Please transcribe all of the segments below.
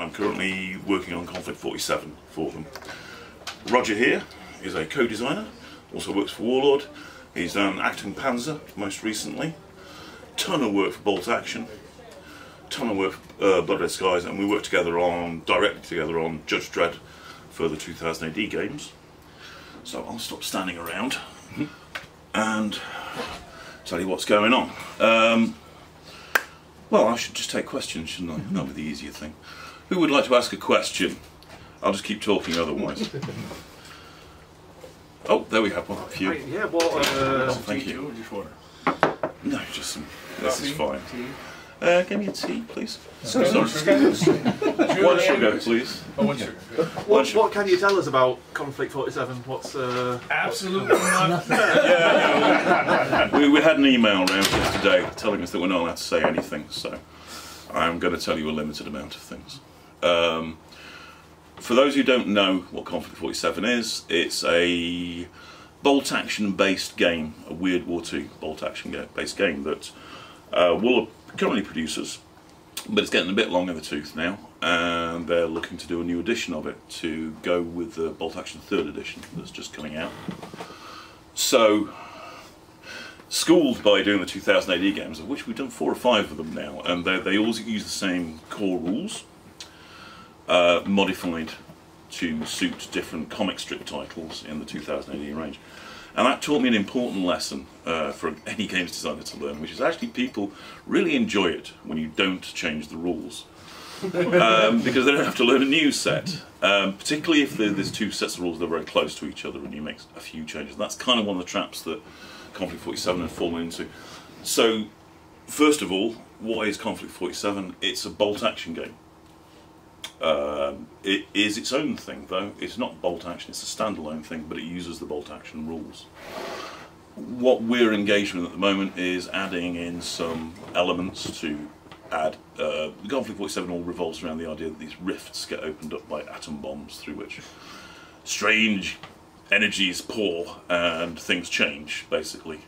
and I'm currently working on Konflikt 47 for them. Roger here is a co-designer, also works for Warlord. He's done Achtung Panzer most recently, ton of work for Bolt Action, ton of work for uh, Blood Red Skies, and we work together on directly together on Judge Dredd for the 2000 AD games. So I'll stop standing around and tell you what's going on. Um, well, I should just take questions, shouldn't I? That would be the easier thing. Who would like to ask a question? I'll just keep talking otherwise. oh, there we have one. A few. Right, yeah, what, uh, Oh, thank Tea you. or just water? No, just some. This is fine. Tea? Uh, give me a tea, please. So sorry. One sugar, please. Oh, one sugar. what, what can you tell us about Konflikt 47? What's, uh... Absolutely nothing. We, we had an email around yesterday telling us that we're not allowed to say anything, so I'm going to tell you a limited amount of things. Um, for those who don't know what Konflikt 47 is, it's a bolt action based game, a Weird War 2 bolt action based game that uh, Warlord currently produces, but it's getting a bit long in the tooth now, and they're looking to do a new edition of it to go with the Bolt Action 3rd edition that's just coming out. So, schooled by doing the 2000 AD games, of which we've done four or five of them now, and they, they all use the same core rules, uh, modified to suit different comic strip titles in the 2000 AD range. And that taught me an important lesson uh, for any games designer to learn, which is actually people really enjoy it when you don't change the rules. um, because they don't have to learn a new set, um, particularly if there- there's two sets of rules that are very close to each other and you make a few changes. That's kind of one of the traps that Konflikt 47 have fallen into. So, first of all, what is Konflikt 47? It's a bolt action game. Um, it is its own thing, though. It's not bolt action, it's a standalone thing, but it uses the bolt action rules. What we're engaged with at the moment is adding in some elements to add. Uh, the Konflikt 47 all revolves around the idea that these rifts get opened up by atom bombs through which strange energies pour and things change, basically.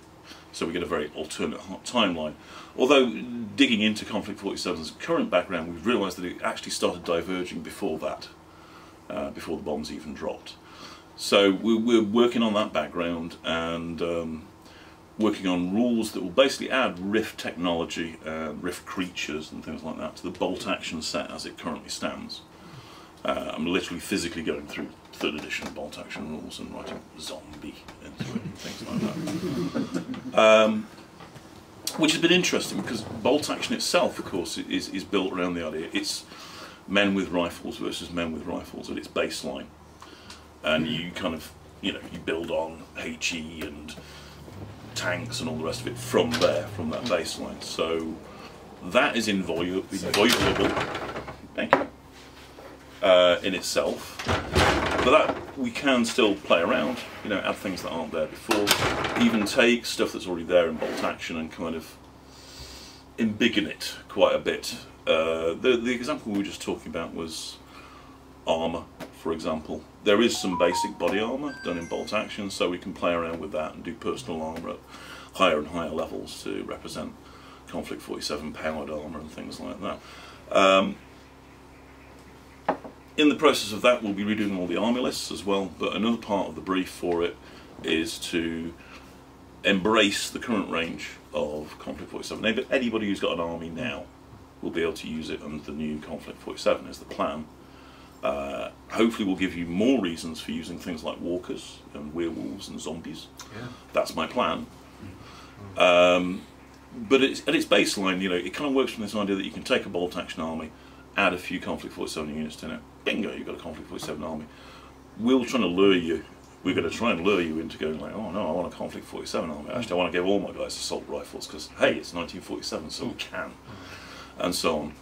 So we get a very alternate timeline. Although digging into Konflikt 47's current background, we've realised that it actually started diverging before that, uh, before the bombs even dropped. So we're, we're working on that background and um, working on rules that will basically add rift technology, uh, rift creatures and things like that to the bolt action set as it currently stands. Uh, I'm literally physically going through third edition bolt action rules and writing zombie into it and things like that. Um, which has been interesting because bolt action itself, of course, is, is built around the idea it's men with rifles versus men with rifles at its baseline. And you kind of, you know, you build on HE and tanks and all the rest of it from there, from that baseline. So that is inviolable. Thank you uh, in itself. But that we can still play around, you know, add things that aren't there before, even take stuff that's already there in bolt action and kind of embiggen it quite a bit. Uh, the the example we were just talking about was armor, for example. There is some basic body armor done in bolt action, so we can play around with that and do personal armor at higher and higher levels to represent Konflikt 47 powered armor and things like that. Um, in the process of that, we'll be redoing all the army lists as well. But another part of the brief for it is to embrace the current range of Konflikt 47. Any- Anybody who's got an army now will be able to use it under the new Konflikt 47 is the plan. Uh, hopefully, we'll give you more reasons for using things like walkers and werewolves and zombies. Yeah. That's my plan. Um, but it's, at its baseline, you know, it kind of works from this idea that you can take a bolt action army, add a few Konflikt 47 units to it, bingo, you've got a Konflikt 47 army. We're trying to lure you, we're going to try and lure you into going like, oh no, I want a Konflikt 47 army. Actually, I want to give all my guys assault rifles because, hey, it's 1947, so we can. And so on.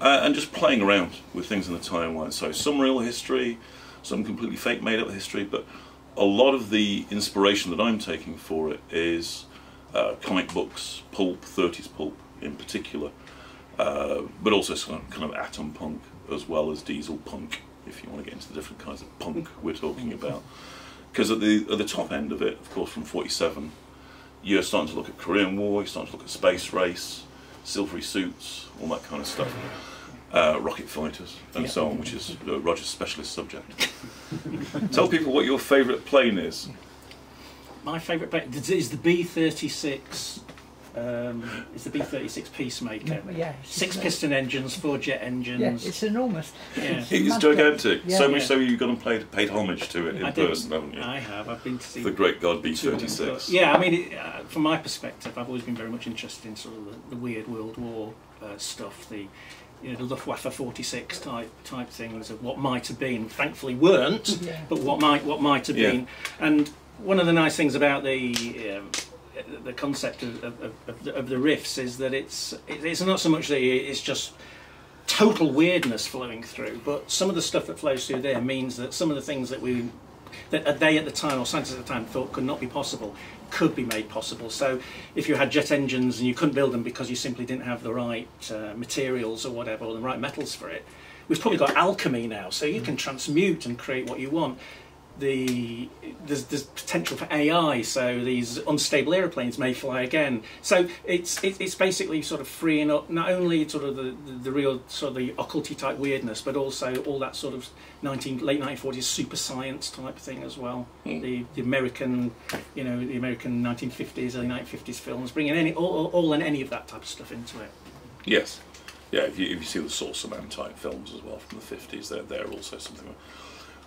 Uh, and just playing around with things in the timeline. So some real history, some completely fake made up history, but a lot of the inspiration that I'm taking for it is uh, comic books, pulp, 30s pulp in particular, uh, but also some kind of atom punk as well as diesel punk, if you want to get into the different kinds of punk we're talking about. Because at the at the top end of it, of course, from 47, you're starting to look at Korean War, you're starting to look at space race, silvery suits, all that kind of stuff. uh, rocket fighters, and Yeah. so on, which is uh, Roger's specialist subject. Tell people what your favourite plane is. My favourite plane is the B thirty six. Um, is the B thirty six Peacemaker. Yeah, Six just- piston engines, four jet engines. Yeah, it's enormous. Yeah. It's It's gigantic. Yeah. so much Yeah. so you've gone and played, paid homage to it in I did. person, haven't you? I have. I've been to see the great God two of them, B36. Yeah, I mean, it, uh, from my perspective, I've always been very much interested in sort of the, the weird World War uh, stuff, the you know the Luftwaffe 46 type type things of what might have been. Thankfully, weren't, Yeah. but what might what might have Yeah. been. And one of the nice things about the um, the concept of, of, of, the, of the rifts is that it's it's not so much that it's just total weirdness flowing through, but some of the stuff that flows through there means that some of the things that we that they at the time or scientists at the time thought could not be possible could be made possible. So if you had jet engines and you couldn't build them because you simply didn't have the right uh, materials or whatever, or the right metals for it, we've probably got alchemy now, so you can transmute and create what you want. The there's, there's potential for AI, so these unstable aeroplanes may fly again. So it's it, it's basically sort of freeing up not only sort of the, the, the real sort of the occulty type weirdness, but also all that sort of 19 late 1940s super science type thing as well. Mm. The the American, you know, the American 1950s, early 1950s films, bringing any all, all and any of that type of stuff into it. Yes. Yeah, if you, if you see the Saucer Man type films as well from the 50s, they're, they're also something.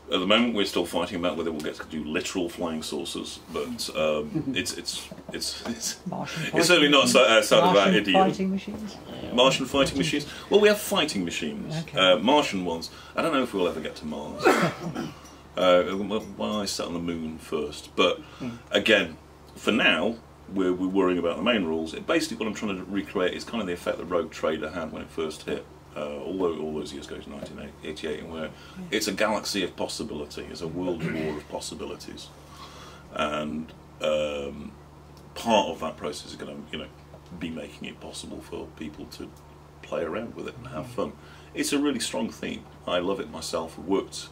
At the moment, we're still fighting about whether we'll get to do literal flying saucers, but um, it's, it's, it's, it's, it's certainly not so- outside of that Martian idiom. fighting machines. Martian fighting machines. Well, we have fighting machines. Okay. Uh, Martian ones. I don't know if we'll ever get to Mars. uh, well, well, I set on the moon first. But again, for now, we're, we're worrying about the main rules. It, basically, what I'm trying to recreate is kind of the effect that Rogue Trader had when it first hit. Uh, all, tho- all those years ago to 1988, and where it's a galaxy of possibility, it's a world war of possibilities, and um, part of that process is going to, you know, be making it possible for people to play around with it and have fun. It's a really strong theme. I love it myself. Worked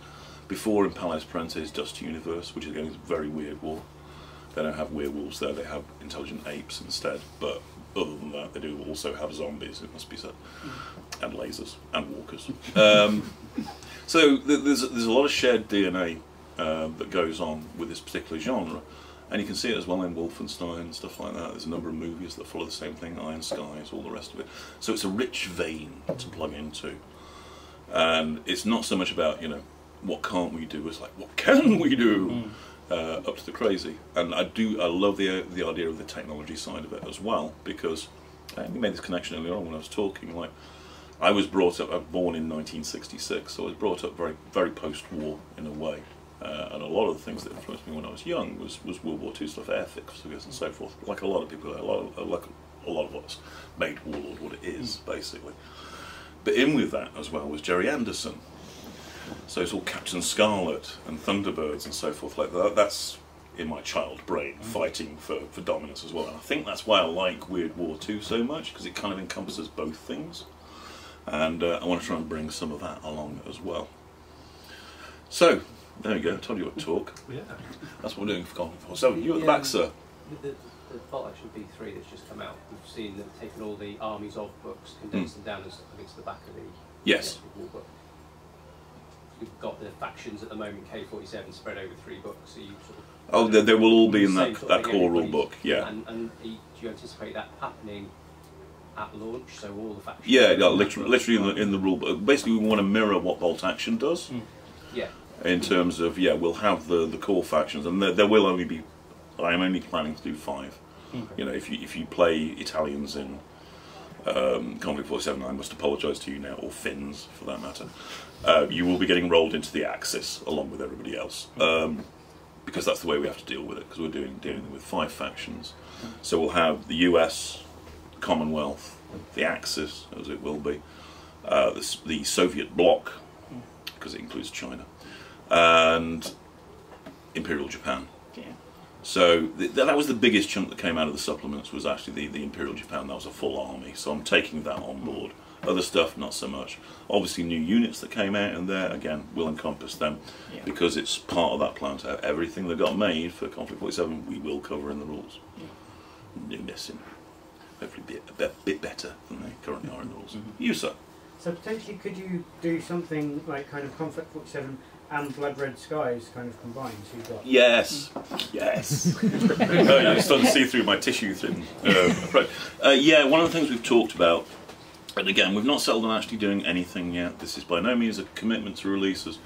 before in Paolo Parente's Dust Universe, which is going very weird war. They don't have werewolves there, they have intelligent apes instead. But other than that, they do also have zombies, it must be said, and lasers, and walkers. Um, so th- there's, there's a lot of shared DNA um, that goes on with this particular genre. And you can see it as well in Wolfenstein and stuff like that. There's a number of movies that follow the same thing, Iron Skies, all the rest of it. So it's a rich vein to plug into. And it's not so much about, you know, what can't we do, it's like, what can we do? Uh, up to the crazy. And I do, I love the, the idea of the technology side of it as well, because uh, we made this connection earlier on when I was talking, like, I was brought up, I was born in 1966, so I was brought up very, very post-war in a way. Uh, and a lot of the things that influenced me when I was young was, was World War II stuff, air figures and so forth. Like a lot of people, a lot of, like a lot of us made Warlord what it is, basically. But in with that as well was Gerry Anderson. So it's all Captain Scarlet and Thunderbirds and so forth like that. That's in my child brain, fighting for, for dominance as well. And I think that's why I like Weird War 2 so much, because it kind of encompasses both things. And uh, I want to try and bring some of that along as well. So, there we go, told you what to talk. Yeah. That's what we're doing for Gone for. So, you at the back, sir. The, the, the Bolt Action V3 that's just come out, we've seen them taking all the armies of books, condensed them down and stuck them into the back of the Yes. the actual book. We've got the factions at the moment, K47 spread over three books, so you sort of Oh, they, they will all be in that, that core rule book, yeah. And, and do you anticipate that happening at launch? So all the factions. Yeah, yeah literally, literally in the, in the rule book. Basically, we want to mirror what Bolt Action does. Yeah. in terms of yeah, we'll have the the core factions, and there, there will only be. I'm only planning to do five. You know, if you if you play Italians in um, Konflikt 47, I must apologise to you now, or Finns for that matter. Uh, you will be getting rolled into the Axis along with everybody else, um, because that's the way we have to deal with it. Because we're doing dealing with five factions, so we'll have the U.S., Commonwealth, the Axis, as it will be, uh, the, the Soviet bloc, because it includes China, and Imperial Japan. Yeah. So th- that was the biggest chunk that came out of the supplements was actually the, the Imperial Japan. That was a full army. So I'm taking that on board. Other stuff, not so much. Obviously, new units that came out in there again will encompass them Yeah. because it's part of that plan to have everything that got made for Konflikt 47. We will cover in the rules. No missing. Hopefully, be a bit, bit better than they currently are in the rules. You sir. So potentially, could you do something like kind of Konflikt 47 and Blood Red Skies kind of combined? So you've got Yes, yes. oh, you're starting to see through my tissue thin uh, approach. Uh, yeah, one of the things we've talked about, and again, we've not settled on actually doing anything yet. This is by no means a commitment to releases.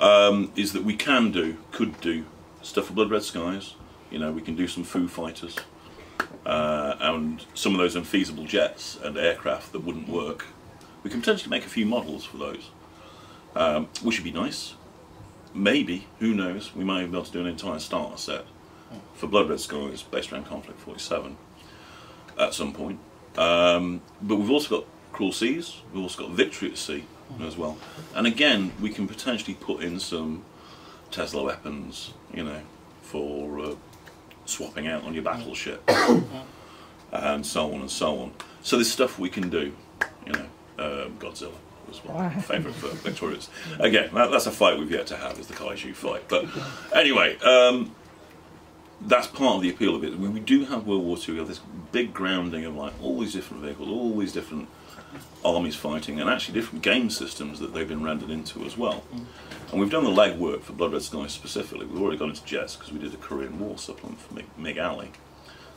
Um, is that we can do, could do stuff for Blood Red Skies. You know, we can do some Foo Fighters uh, and some of those unfeasible jets and aircraft that wouldn't work. We can potentially make a few models for those, um, which would be nice. Maybe, who knows, we might even be able to do an entire starter set for Blood Red Skies based around Konflikt 47 at some point. Um, but we've also got Cruel Seas, we've also got Victory at Sea as well. And again, we can potentially put in some Tesla weapons, you know, for uh, swapping out on your battleship and so on and so on. So there's stuff we can do, you know. Um, Godzilla was my favourite for Victorious. Again, that, that's a fight we've yet to have, is the kaiju fight. But anyway, um, that's part of the appeal of it. We, we do have World War II. We have this big grounding of like all these different vehicles, all these different armies fighting, and actually different game systems that they've been rendered into as well. And we've done the legwork for Blood Red Sky specifically. We've already gone into jets because we did a Korean War supplement for Mig, Mig Alley.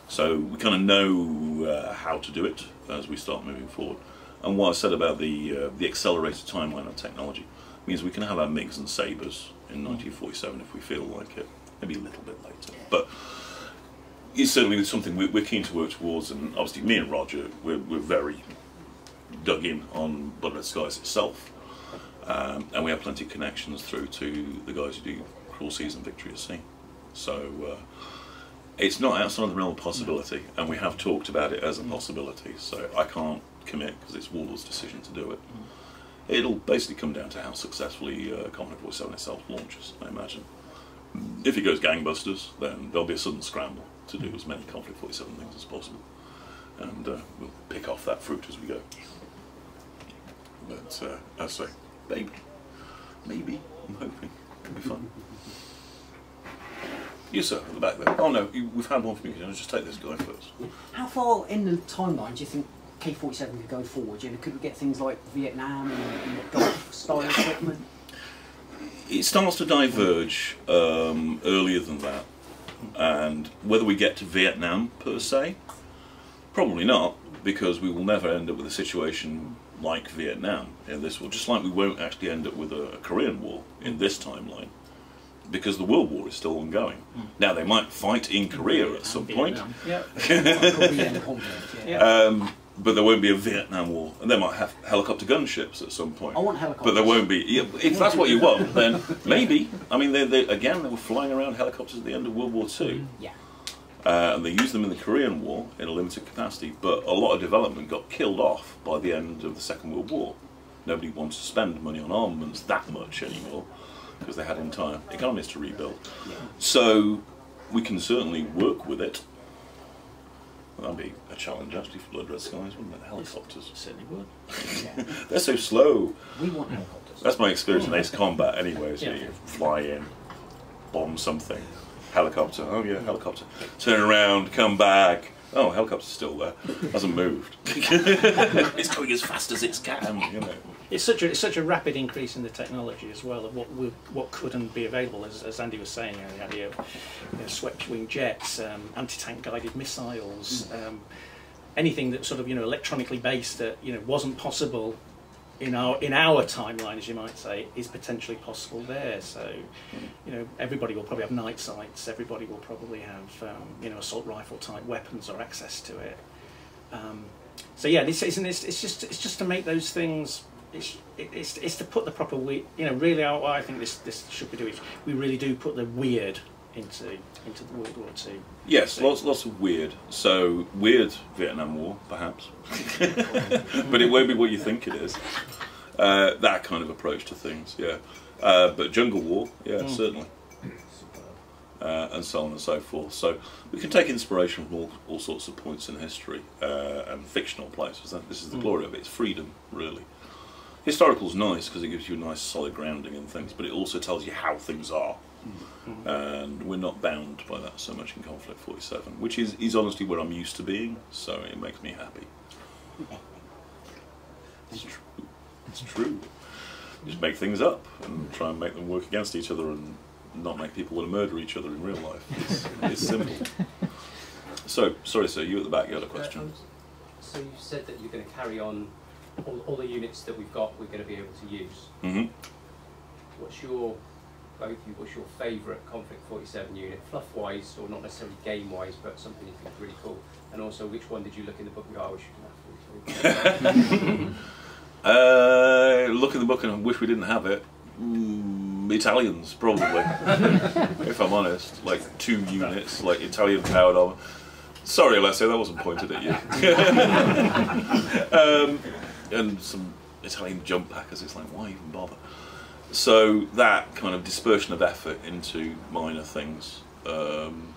So we kind of know uh, how to do it as we start moving forward. And what I said about the uh, the accelerated timeline of technology means we can have our MiGs and Sabres in 1947 if we feel like it. Maybe a little bit later, but it's certainly something we're, we're keen to work towards. And obviously, me and Roger, we're, we're very dug in on Blood Red Skies itself, um, and we have plenty of connections through to the guys who do Cruel Season Victory at Sea. So uh, it's not outside of the realm of possibility, and we have talked about it as a possibility. So I can't commit because it's Warlord's decision to do it. It'll basically come down to how successfully uh, Konflikt 47 itself launches, I imagine. If it goes gangbusters, then there'll be a sudden scramble to do as many Konflikt 47 things as possible. And uh, we'll pick off that fruit as we go. But uh, I say, maybe, maybe, I'm hoping it'll be fun. You sir, at the back there. Oh no, you, we've had one from you. I'll just take this guy first. How far in the timeline do you think K47 could go forward? You know, could we get things like Vietnam and, and Gulf style equipment? It starts to diverge um, earlier than that, and whether we get to Vietnam per se, probably not, because we will never end up with a situation like Vietnam in this war. Just like we won't actually end up with a, a Korean War in this timeline, because the World War is still ongoing. Now they might fight in Korea at some point, Vietnam. Yeah. Korean conflict, yeah. Yeah. um, but there won't be a Vietnam War, and they might have helicopter gunships at some point. I want helicopters, But there won't be. Yeah, if that's what you want, then maybe. I mean, they, they, again, they were flying around helicopters at the end of World War Two, Yeah. uh, and they used them in the Korean War in a limited capacity. But a lot of development got killed off by the end of the Second World War. Nobody wants to spend money on armaments that much anymore because they had entire economies to rebuild. So we can certainly work with it. That'd be challenge actually for Blood Red Skies, wouldn't it? Helicopters. Certainly would. yeah. They're so slow. We want helicopters. That's my experience in Ace Combat anyway, so Yeah. you fly in, bomb something, helicopter, oh yeah, helicopter, turn around, come back, oh, helicopter's still there, hasn't moved. it's going as fast as it can, you know. It's such a it's such a rapid increase in the technology as well of what will, what could and be available. As, as Andy was saying, you know, the idea of you know, swept wing jets, um, anti-tank guided missiles, um, anything that's sort of you know electronically based that you know wasn't possible in our in our timeline, as you might say, is potentially possible there. So, you know, everybody will probably have night sights. Everybody will probably have um, you know assault rifle type weapons or access to it. Um, so yeah, this isn't. It's, it's just it's just to make those things. It's, it's, it's to put the proper we you know really how I think this this should be doing. We really do put the weird into into the World War Two. Yes, lots, lots of weird. So weird Vietnam War, perhaps, but it won't be what you think it is. Uh, that kind of approach to things, yeah. Uh, but Jungle War, yeah, certainly. uh, and so on and so forth. So we can take inspiration from all, all sorts of points in history uh, and fictional places. That, this is the glory of it. It's freedom, really. Historical's nice because it gives you a nice solid grounding in things, but it also tells you how things are. And we're not bound by that so much in Konflikt 47, which is, is honestly where I'm used to being, so it makes me happy. It's true. It's true. Just make things up and try and make them work against each other and not make people want to murder each other in real life. It's, it's simple. So, sorry, sir, you at the back, you had a question. Um, So you said that you're going to carry on all, all the units that we've got. We're going to be able to use. hmm What's your both of you? What's your favourite Konflikt 47 unit, fluff-wise, or not necessarily game-wise, but something you think is really cool? And also, which one did you look in the book and go, "I wish you could have 43? Uh, look in the book and I wish we didn't have it. Mm, Italians, probably. if I'm honest, like two units, like Italian powered armor. Sorry, Alessio, that wasn't pointed at you. um, and some Italian jump packers. It's like, why even bother? So that kind of dispersion of effort into minor things. Um,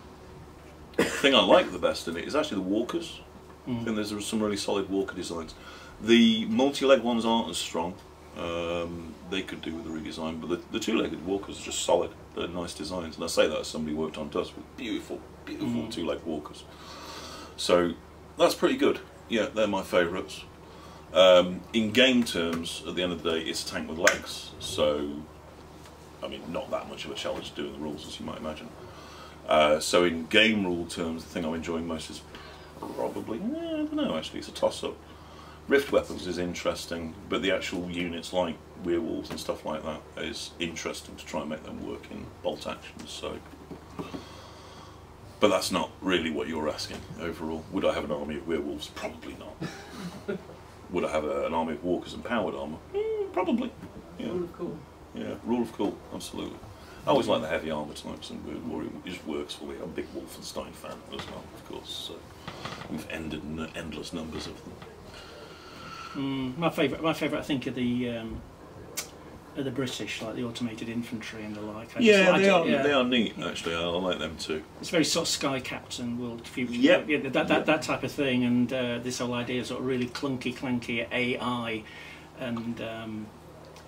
the thing I like the best in it is actually the walkers. I think there's some really solid walker designs. The multi-leg ones aren't as strong. Um, they could do with a redesign, but the, the two-legged walkers are just solid. They're nice designs, and I say that as somebody who worked on Dust with beautiful, beautiful two-leg walkers. So that's pretty good. Yeah, they're my favourites. Um, in game terms, at the end of the day, it's a tank with legs, so I mean, not that much of a challenge doing the rules as you might imagine. Uh, so in game rule terms, the thing I'm enjoying most is probably eh, I don't know. Actually, it's a toss-up. Rift weapons is interesting, but the actual units like werewolves and stuff like that is interesting to try and make them work in bolt actions. So, but that's not really what you're asking overall. Would I have an army of werewolves? Probably not. Would I have a, an army of walkers and powered armor? Mm, probably. Yeah. Rule of cool. Yeah, rule of cool, absolutely. I always like the heavy armour types, and Word Warrior it just works for me. I'm a big Wolfenstein fan as well, of course. So we've ended n- endless numbers of them. Mm, my favourite, my favourite, I think, are the um, are the British, like the automated infantry and the like. I Yeah, like they it, are. yeah. They are neat, actually. I, I like them too. It's very sort of Sky Captain World Future. Yep. Yeah, that, that, that type of thing, and uh, this whole idea of sort of really clunky, clanky AI, and um,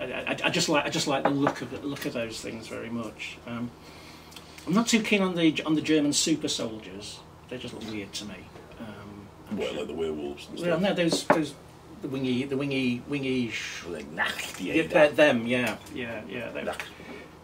I, I, I just like I just like the look of the look of those things very much. Um, I'm not too keen on the on the German super soldiers. They just look weird to me. Um, Well, sure- like the werewolves and well, no, those those the wingy the wingy wingy. Sh- yeah, yeah, they're them, yeah, yeah, yeah. They, nah.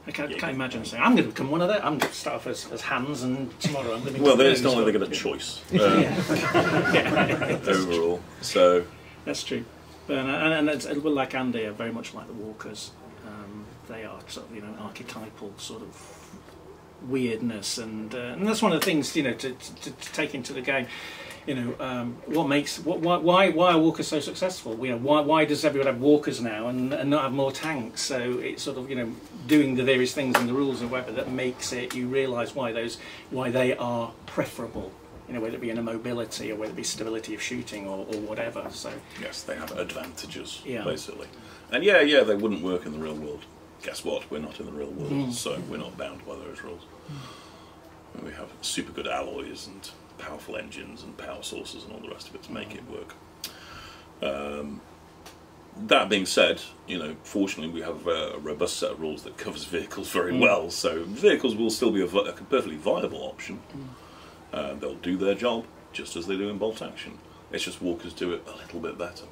I can't, Yeah. can't imagine saying I'm going to become one of them. I'm going to start off as, as hands, and tomorrow I'm going to. Well, then it's not like they get a choice um, overall. So That's true. But, and, and it's, well, like Andy, are very much like the Walkers. Um, they are sort of, you know, archetypal sort of weirdness, and uh, and that's one of the things you know to, to, to take into the game. You know, um, what makes what, why why why are walkers so successful? You know, why why does everyone have walkers now and, and not have more tanks? So it's sort of you know doing the various things and the rules and whatever that makes it. You realise why those why they are preferable. You know, whether it be in a mobility or whether it be stability of shooting or, or whatever. So yes, they have advantages Yeah. basically. And yeah, yeah, they wouldn't work in the real world. Guess what? We're not in the real world, Mm. so we're not bound by those rules. And we have super good alloys and powerful engines and power sources and all the rest of it to make it work. Um, that being said, you know, fortunately we have a, robust set of rules that covers vehicles very Mm. well. So vehicles will still be a, a perfectly viable option. Uh, they'll do their job just as they do in bolt action. It's just walkers do it a little bit better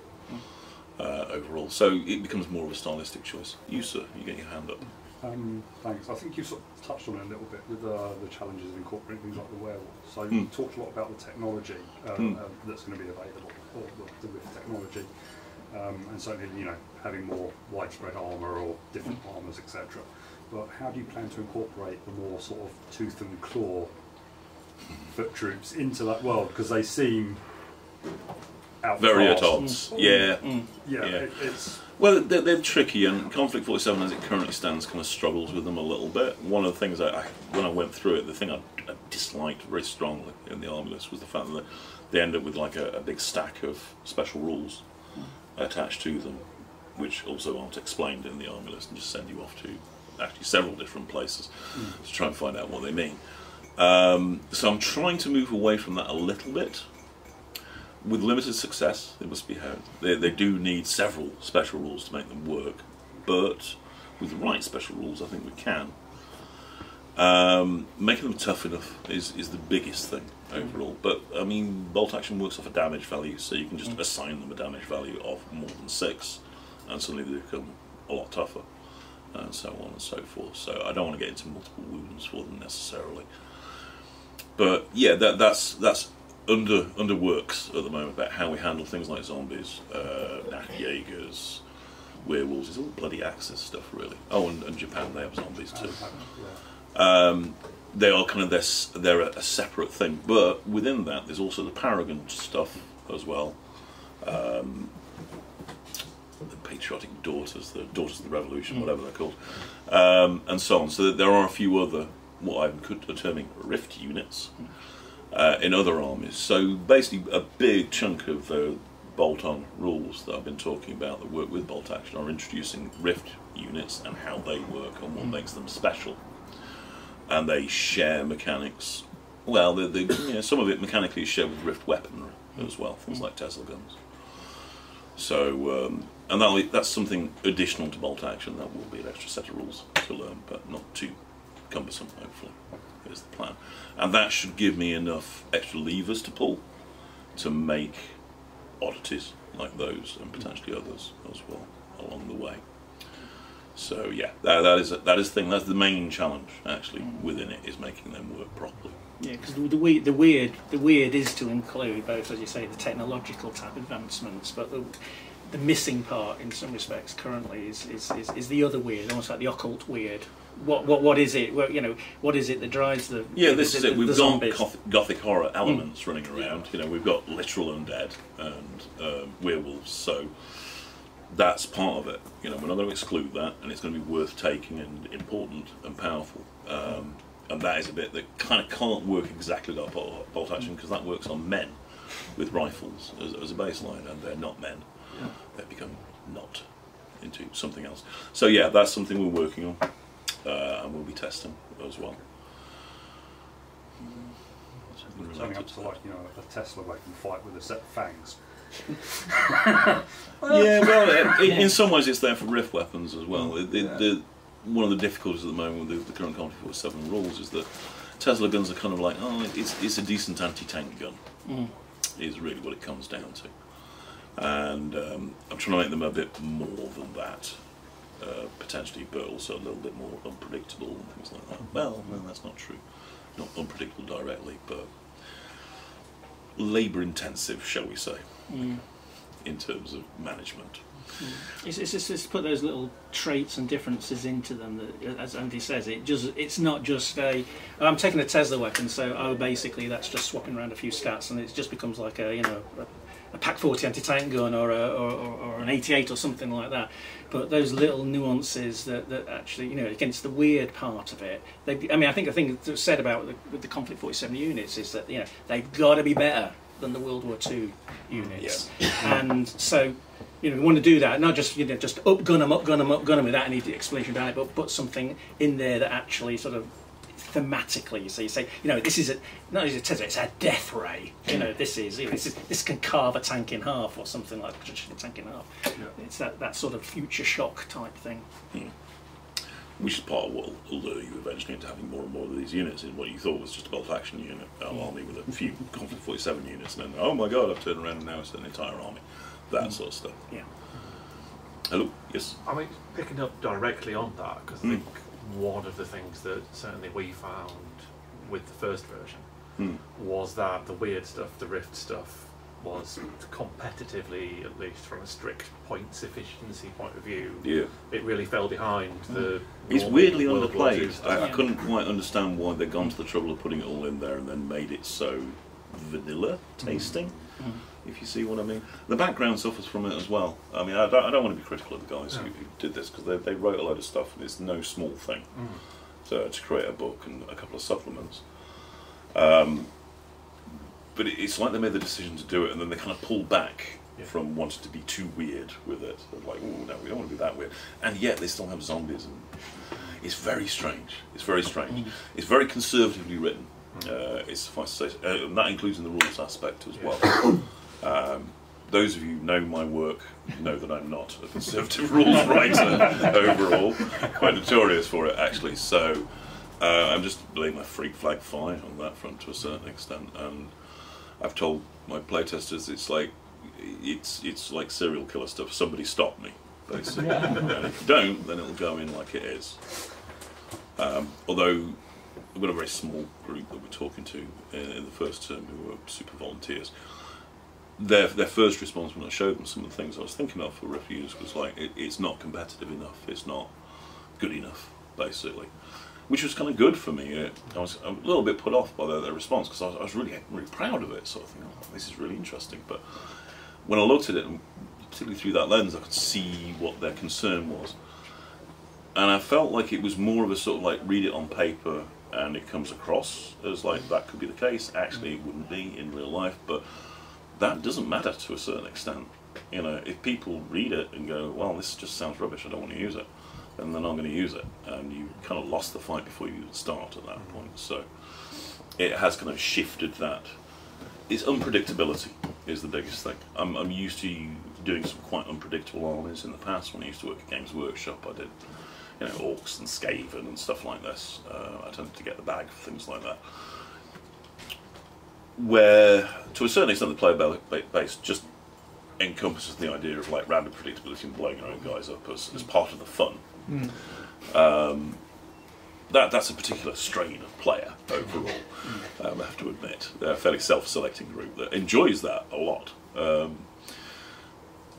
uh, overall. So it becomes more of a stylistic choice. You, sir, you get your hand up. Um, thanks. I think you sort of touched on it a little bit with uh, the challenges of incorporating things like the werewolves. So Hmm. you talked a lot about the technology uh, Hmm. uh, that's going to be available, or the, the Rift technology, um, and certainly you know having more widespread armour or different armours, etc. But how do you plan to incorporate the more sort of tooth and claw foot troops into that world? Because they seem outclassed. Very at odds. Yeah. mm. Yeah, Yeah. It, it's Well, they're, they're tricky, and Konflikt 47, as it currently stands, kind of struggles with them a little bit. One of the things I, I when I went through it, the thing I, I disliked very strongly in the army list was the fact that they end up with like a, a big stack of special rules attached to them, which also aren't explained in the army list, and just send you off to actually several different places to try and find out what they mean. Um, so I'm trying to move away from that a little bit with limited success, it must be had. They, they do need several special rules to make them work, but with the right special rules, I think we can. Um, making them tough enough is, is the biggest thing overall. But I mean, bolt action works off a damage value, so you can just assign them a damage value of more than six, and suddenly they become a lot tougher, and so on and so forth. So I don't want to get into multiple wounds for them necessarily. But yeah, that, that's that's under under works at the moment about how we handle things like zombies, uh, Jaegers, werewolves. It's all bloody Axis stuff, really. Oh, and, and Japan they have zombies too. Um, they are kind of this. They're a, a separate thing, but within that, there's also the Paragon stuff as well. Um, the patriotic daughters, the daughters of the revolution, whatever they're called, um, and so on. So there are a few other what I'm co- terming rift units uh, in other armies. So basically, a big chunk of the bolt-on rules that I've been talking about that work with bolt action are introducing rift units and how they work and what makes them special. And they share mechanics. Well, the, the, you know, some of it mechanically is shared with rift weaponry as well, things like Tesla guns. So, um, and that'll, that's something additional to bolt action. That will be an extra set of rules to learn, but not too cumbersome, hopefully, is the plan. And that should give me enough extra levers to pull to make oddities like those and potentially others as well along the way. So yeah, that, that is that is the thing. That's the main challenge actually within it is making them work properly. Yeah, because the, the, weird, the weird, the weird is to include both, as you say, the technological type advancements, but the, the missing part in some respects currently is, is, is, is the other weird, almost like the occult weird. What what what is it? Well, you know, what is it that drives the Yeah, this the, is it. We've got gothic, gothic horror elements running around. You know, we've got literal undead and um, werewolves, so that's part of it. You know, we're not going to exclude that, and it's going to be worth taking and important and powerful. Um, and that is a bit that kind of can't work exactly like bolt, bolt action because that works on men with rifles as, as a baseline, and they're not men. They become not into something else. So yeah, that's something we're working on, uh, and we'll be testing as well. Something up to like, you know, a Tesla where can fight with a set of fangs. Yeah, well, in, in some ways it's there for rift weapons as well. The, the, the, one of the difficulties at the moment with the, the current Konflikt 47 rules is that Tesla guns are kind of like, oh, it's, it's a decent anti-tank gun, Mm. is really what it comes down to. And um, I'm trying to make them a bit more than that, uh, potentially, but also a little bit more unpredictable and things like that. Well, no, that's not true. Not unpredictable directly, but labour intensive, shall we say, Mm. in terms of management. It's, it's, just, it's put those little traits and differences into them. That, as Andy says, it just it's not just a. I'm taking a Tesla weapon, so oh, basically that's just swapping around a few stats, and it just becomes like a you know a, a Pak 40 anti-tank gun or, a, or, or, or an 88 or something like that. But those little nuances that, that actually you know against the weird part of it. They, I mean, I think the thing that's said about the, with the Konflikt 47 units is that you know they've got to be better than the World War II units, and so you know, we want to do that, not just you know, just upgun them, upgun them, upgun them without any explanation behind it, but put something in there that actually sort of thematically. So you say, you know, this is a not only is it Tesla, it's a death ray. You know, this is, you know, this is this can carve a tank in half or something like a tank in half. It's that that sort of future shock type thing. Hmm. which is part of what will lure you eventually into having more and more of these units in what you thought was just a bolt action unit, an army with a few Konflikt 47 units, and then, oh my god, I've turned around and now it's an entire army. That hmm. sort of stuff. Yeah. Hello? Yes? I mean, picking up directly on that, because I Mm. think one of the things that certainly we found with the first version Hmm. was that the weird stuff, the rift stuff, was competitively, at least from a strict points efficiency point of view, Yeah. it really fell behind the. It's weirdly World underplayed. stuff. I, I couldn't quite understand why they'd gone to the trouble of putting it all in there and then made it so vanilla tasting, Mm. If you see what I mean. The background suffers from it as well. I mean, I don't, I don't want to be critical of the guys who, No. who did this because they, they wrote a load of stuff and it's no small thing Mm. to, to create a book and a couple of supplements. Um, but it, it's like they made the decision to do it and then they kind of pulled back Yeah. from wanting to be too weird with it. They're like, oh no, we don't want to be that weird. And yet they still have zombies and it's very strange. It's very strange. It's very conservatively written. Uh, it's suffice to say, uh, and that includes in the rules aspect as well. Um, those of you who know my work know that I'm not a conservative rules writer overall. Quite notorious for it, actually. So uh, I'm just laying my freak flag fine on that front to a certain extent. And I've told my playtesters it's like it's it's like serial killer stuff. Somebody stop me. basically. and if you don't, then it'll go in like it is. Um, although we've got a very small group that we're talking to in, in the first term who were super volunteers. Their, their first response when I showed them some of the things I was thinking of for reviews was like, it, it's not competitive enough, it's not good enough, basically. Which was kind of good for me. Uh, I was a little bit put off by their, their response because I was, I was really, really proud of it, sort of thing. Oh, this is really interesting. But when I looked at it, particularly through that lens, I could see what their concern was. And I felt like it was more of a sort of like read it on paper and it comes across as like that could be the case. Actually, it wouldn't be in real life, but that doesn't matter to a certain extent. You know, if people read it and go, well, this just sounds rubbish, I don't want to use it, then they're not going to use it. And you kind of lost the fight before you even start at that point. So it has kind of shifted that. Its unpredictability is the biggest thing. I'm, I'm used to doing some quite unpredictable armies in the past. When I used to work at Games Workshop, I did you know, orcs and Skaven and stuff like this. Uh, I tended to get the bag for things like that. Where, to a certain extent, the player ba- ba- base just encompasses the idea of like random predictability and blowing your own guys up as, as part of the fun. Um, that that's a particular strain of player overall. Um, I have to admit, they're a fairly self-selecting group that enjoys that a lot. Um,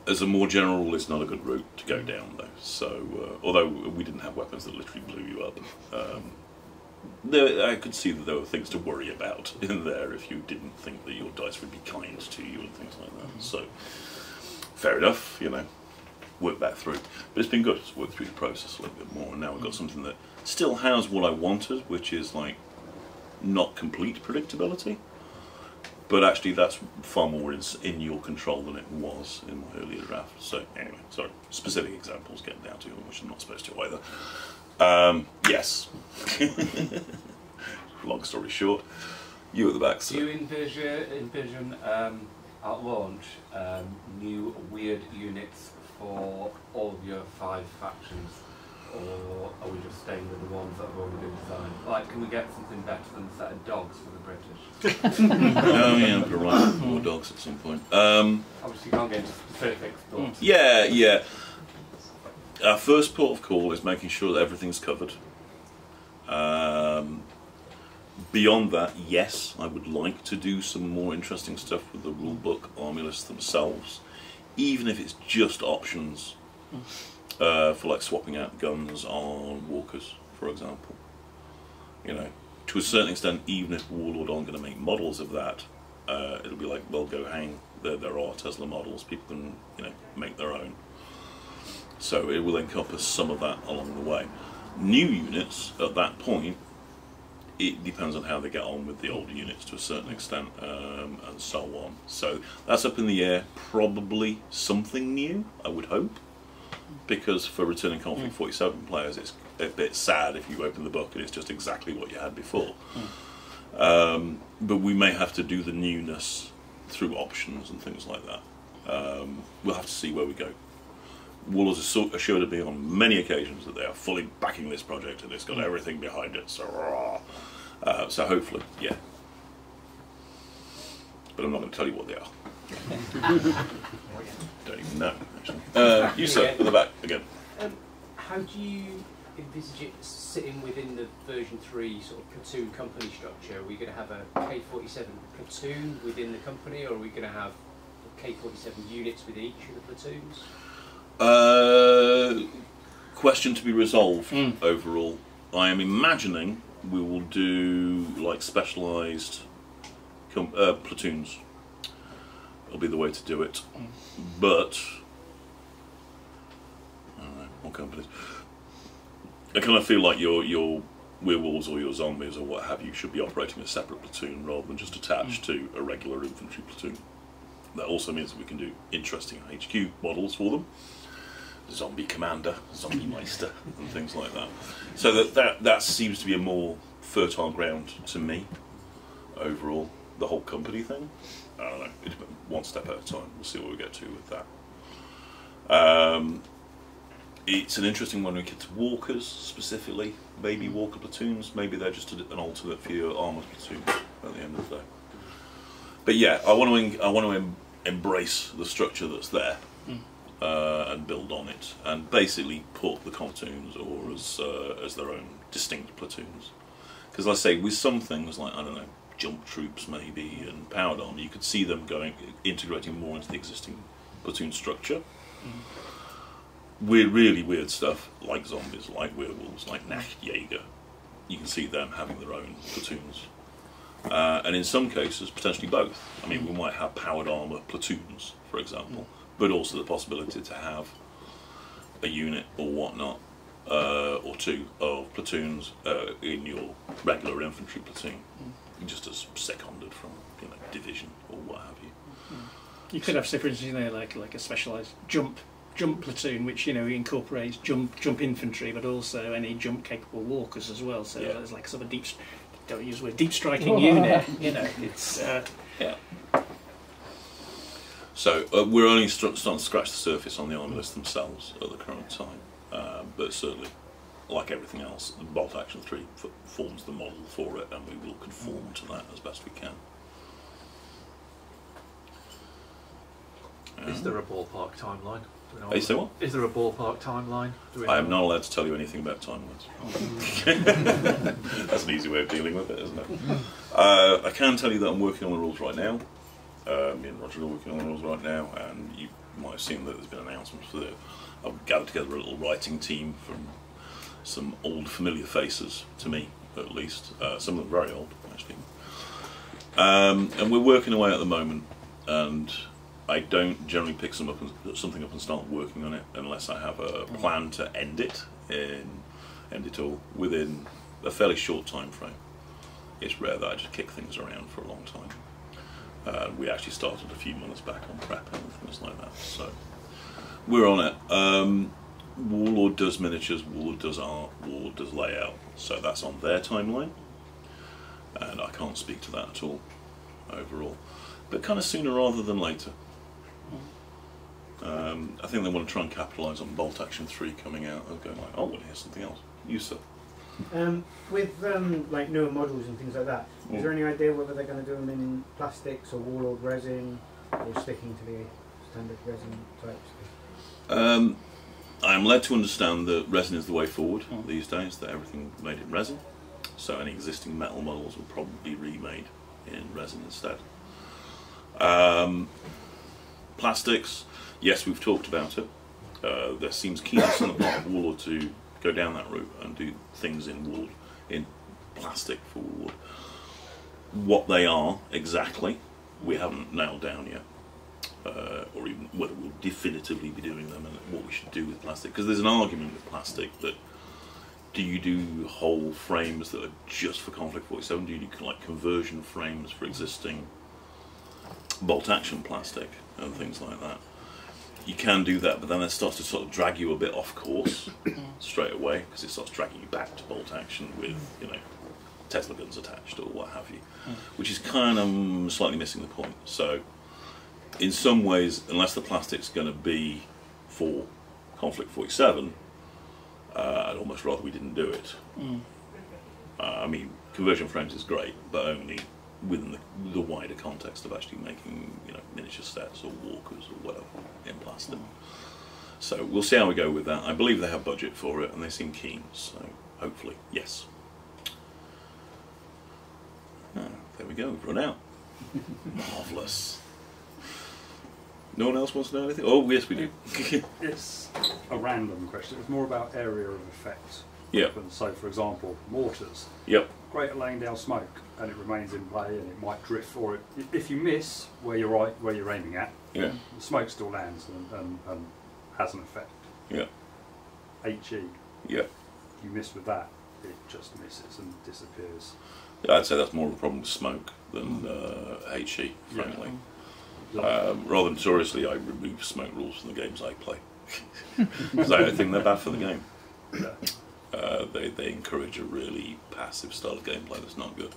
as a more general rule, it's not a good route to go down, though. So, uh, although we didn't have weapons that literally blew you up, um, there, I could see that there were things to worry about in there if you didn't think that your dice would be kind to you and things like that. So, fair enough, you know, work that through. But it's been good to work through the process a little bit more, and now we've got something that still has what I wanted, which is like not complete predictability. But actually, that's far more in, in your control than it was in my earlier draft. So, anyway, sorry, specific examples getting down to, you, which I'm not supposed to either. Um, yes. Long story short, you at the back, Do you envision, envision um, at launch um, new weird units for all of your five factions? Or are we just staying with the ones that have already been designed? Like, can we get something better than a set of dogs for the British? Yeah, we're right. More dogs at some point. Um, Obviously, you can't get into specifics, but Yeah, yeah. Our first port of call is making sure that everything's covered. Um, beyond that, yes, I would like to do some more interesting stuff with the rulebook army lists themselves, even if it's just options uh, for like swapping out guns on walkers, for example. You know, to a certain extent, even if Warlord aren't going to make models of that, uh, it'll be like, well, go hang. There, there are Tesla models. People can, you know, make their own. So it will encompass some of that along the way. New units at that point, it depends on how they get on with the older units to a certain extent, um, and so on. So that's up in the air. Probably something new, I would hope, because for returning Konflikt 47 players, it's a bit sad if you open the book and it's just exactly what you had before. Um, but we may have to do the newness through options and things like that. Um, we'll have to see where we go. Warlord has assu- assured me on many occasions that they are fully backing this project and it's got everything behind it. So, uh, so hopefully, yeah. But I'm not going to tell you what they are. Don't even know. Actually. Uh, you sir, at the back again. Um, how do you envisage it sitting within the version 3 sort of platoon company structure? Are we going to have a K47 platoon within the company, or are we going to have K47 units within each of the platoons? Uh, question to be resolved Mm. overall. I am imagining we will do like specialised uh, platoons. It'll be the way to do it. But I don't know, more companies. I kind of feel like your your werewolves or your zombies or what have you should be operating a separate platoon rather than just attached to a regular infantry platoon. That also means that we can do interesting HQ models for them zombie commander, zombie meister, and things like that. So that, that that seems to be a more fertile ground to me overall. The whole company thing, I don't know. One step at a time. We'll see what we get to with that. Um, it's an interesting one when we get walkers specifically, maybe walker platoons. Maybe they're just a- an alternate for your armored platoon at the end of the day. But yeah, I want to I want to em- embrace the structure that's there uh, and build on it, and basically put the platoons or as uh, as their own distinct platoons. Because I say with some things like I don't know jump troops maybe and powered armor, you could see them going integrating more into the existing platoon structure. Weird, really weird stuff like zombies, like werewolves, like Nachtjäger. You can see them having their own platoons. Uh, and in some cases, potentially both. I mean, we might have powered armour platoons, for example, but also the possibility to have a unit or whatnot, uh, or two of platoons uh, in your regular infantry platoon, just as seconded from you know division or what have you. You could have, for instance, you know, like like a specialised jump jump platoon, which you know incorporates jump jump infantry, but also any jump capable walkers as well. So Yeah. there's like sort of a deep, don't use the word deep striking unit. You know, it's uh, So uh, we're only st- starting to scratch the surface on the army lists themselves at the current time, um, but certainly, like everything else, the Bolt Action Three f- forms the model for it, and we will conform to that as best we can. Is there a ballpark timeline? We know Hey, so what? Is there a ballpark timeline? I am not allowed to tell you anything about timelines. That's an easy way of dealing with it, isn't it? Uh, I can tell you that I'm working on the rules right now. Uh, me and Roger are working on the rules right now, and you might have seen that there's been announcements for the. I've gathered together a little writing team from some old familiar faces to me, at least. Uh, some of them very old, actually. Um, and we're working away at the moment, and I don't generally pick some up and, something up and start working on it unless I have a plan to end it in end it all within a fairly short time frame. It's rare that I just kick things around for a long time. Uh, we actually started a few months back on prep and things like that, so we're on it. Um, Warlord does miniatures, Warlord does art, Warlord does layout, so that's on their timeline, and I can't speak to that at all overall, but kind of sooner rather than later. Um, I think they want to try and capitalise on Bolt Action 3 coming out and going like, oh, well, here's something else. You sir. Um, with um, like newer models and things like that, is Mm. there any idea whether they're going to do them in plastics or warlord resin, or sticking to the standard resin types? Um, I am led to understand that resin is the way forward Mm. these days, that everything made in resin. So any existing metal models will probably be remade in resin instead. Um, plastics, yes, we've talked about it. Uh, there seems keenness on the part of Warlord to go down that route and do things in wood, in plastic for wood. What they are exactly, we haven't nailed down yet uh, or even whether we'll definitively be doing them and what we should do with plastic. Because there's an argument with plastic that do you do whole frames that are just for Konflikt 47? Do you do like conversion frames for existing bolt action plastic and things like that? You can do that, but then it starts to sort of drag you a bit off course straight away because it starts dragging you back to bolt action with, you know, Tesla guns attached or what have you, which is kind of slightly missing the point. So, in some ways, unless the plastic's going to be for Konflikt 47, uh, I'd almost rather we didn't do it. Uh, I mean, conversion frames is great, but only within the, the wider context of actually making, you know, miniature sets or walkers or whatever in plastic. So we'll see how we go with that. I believe they have budget for it, and they seem keen. So hopefully, yes. Ah, there we go. We've run out. Marvelous. No one else wants to know anything? Oh, yes, we do. It's a random question. It's more about area of effect. yeah. So, for example, mortars. Yep. Great at laying down smoke, and it remains in play, and it might drift. Or it, if you miss where you're right, where you're aiming at, Yeah. the smoke still lands and, and, and has an effect. Yeah. HE, Yeah. you miss with that, it just misses and disappears. I'd say that's more of a problem with smoke than uh, HE, frankly. Like, Um, rather notoriously, I remove smoke rules from the games I play. Because I think they're bad for the game. yeah. Uh, they, they encourage a really passive style of gameplay that's not good.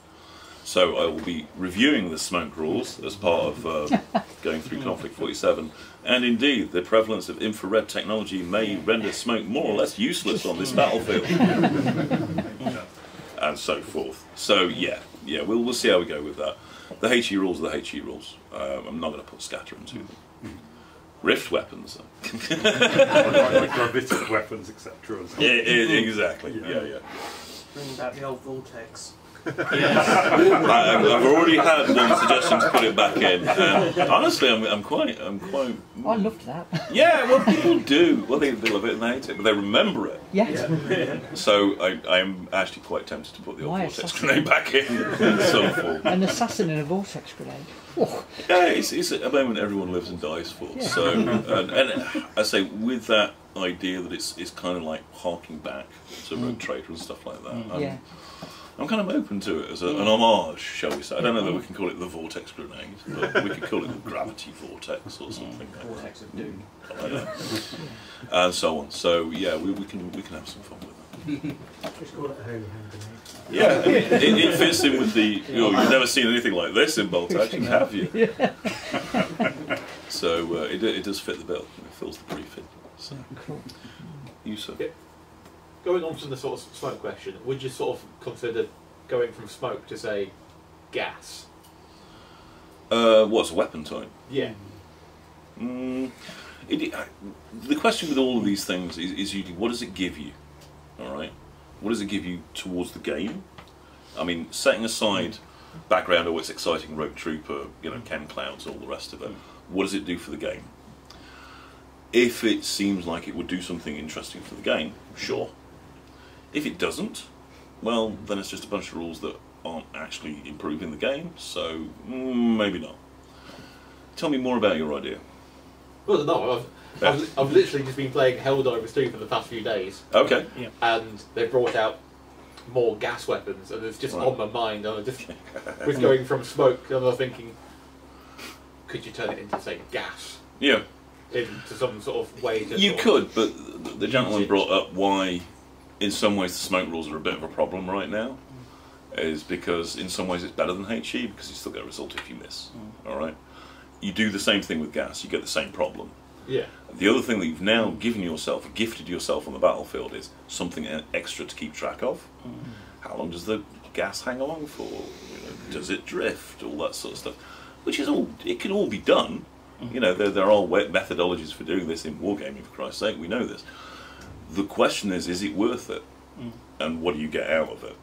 So I will be reviewing the smoke rules as part of uh, going through Konflikt 47. And indeed, the prevalence of infrared technology may render smoke more or less useless on this battlefield. and so forth. So yeah, yeah, we'll, we'll see how we go with that. The HE rules are the HE rules. Um, I'm not going to put scatter into them. Rift weapons. though. like gravitic weapons, etc. yeah, yeah, exactly. Yeah. Yeah, yeah. Bring back the old vortex. I, I've I've already had one suggestion to put it back in, and honestly, I'm, I'm quite, I'm quite. Oh, I loved that. Yeah, well, people do. Well, they, they love it and they hate it, but they remember it. Yes. So I, I'm actually quite tempted to put the old Why vortex assassin? grenade back in in some form. An assassin in a vortex grenade. Oh, Yeah, it's, it's a moment everyone lives and dies for. Yeah. So, and, and I say with that idea that it's it's kind of like harking back to Rogue mm. Trader and stuff like that. I'm, yeah. I'm kind of open to it as a, an mm. homage, shall we say? I don't know that we mm. can call it the vortex grenade, but we could call it the gravity vortex or mm. something like that. Vortex of doom. like that. and so on. So yeah, we, we can we can have some fun with it. Just call it a holy hand grenade. Yeah, it, it fits in with the. You know, you've never seen anything like this in bolt action, have you? so uh, it, it does fit the bill. It fills the briefing. So Cool. you sir. Going on from the sort of smoke question, would you sort of consider going from smoke to say gas? Uh, what's a weapon type? Yeah. Mm, it, I, the question with all of these things is, is usually what does it give you? All right, what does it give you towards the game? I mean, setting aside background, oh, it's exciting, Rogue Trooper, you know, chem clouds, all the rest of it. What does it do for the game? If it seems like it would do something interesting for the game, sure. If it doesn't, well, then it's just a bunch of rules that aren't actually improving the game. So mm, maybe not. Tell me more about your idea. Well, no, I've, I've, I've literally just been playing Helldivers 2 for the past few days, Okay. Yeah. and they brought out more gas weapons, and it's just Right. on my mind. And I just with going from smoke, and I was thinking, could you turn it into say gas Yeah, into some sort of way to? you could, but the- the gentleman brought up why, in some ways, the smoke rules are a bit of a problem right now. Is because in some ways it's better than HE because you still get a result if you miss. Mm. All right, you do the same thing with gas, you get the same problem. Yeah. The other thing that you've now given yourself, gifted yourself on the battlefield, is something extra to keep track of. Mm. How long does the gas hang along for? You know, does it drift? All that sort of stuff, which is all it can all be done. Mm. You know, there, there are methodologies for doing this in wargaming. For Christ's sake, we know this. The question is, is it worth it? Mm. And what do you get out of it?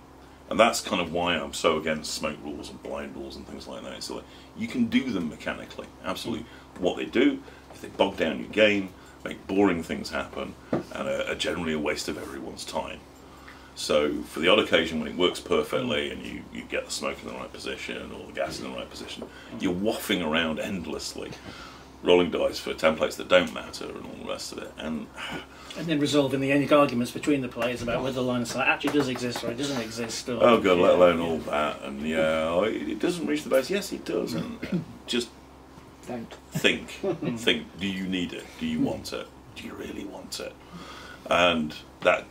And that's kind of why I'm so against smoke rules and blind rules and things like that. So like, you can do them mechanically, absolutely. Mm. What they do, if they bog down your game, make boring things happen, and are, are generally a waste of everyone's time. So for the odd occasion when it works perfectly and you, you get the smoke in the right position or the gas in the right position, mm. you're waffing around endlessly, rolling dice for templates that don't matter and all the rest of it. And And then resolving the any arguments between the players about whether the line of sight actually does exist or it doesn't exist. Or, oh god, let alone all that. And yeah, it, it doesn't reach the base. Yes, it does. And uh, just Don't. think, think. Do you need it? Do you want it? Do you really want it? And that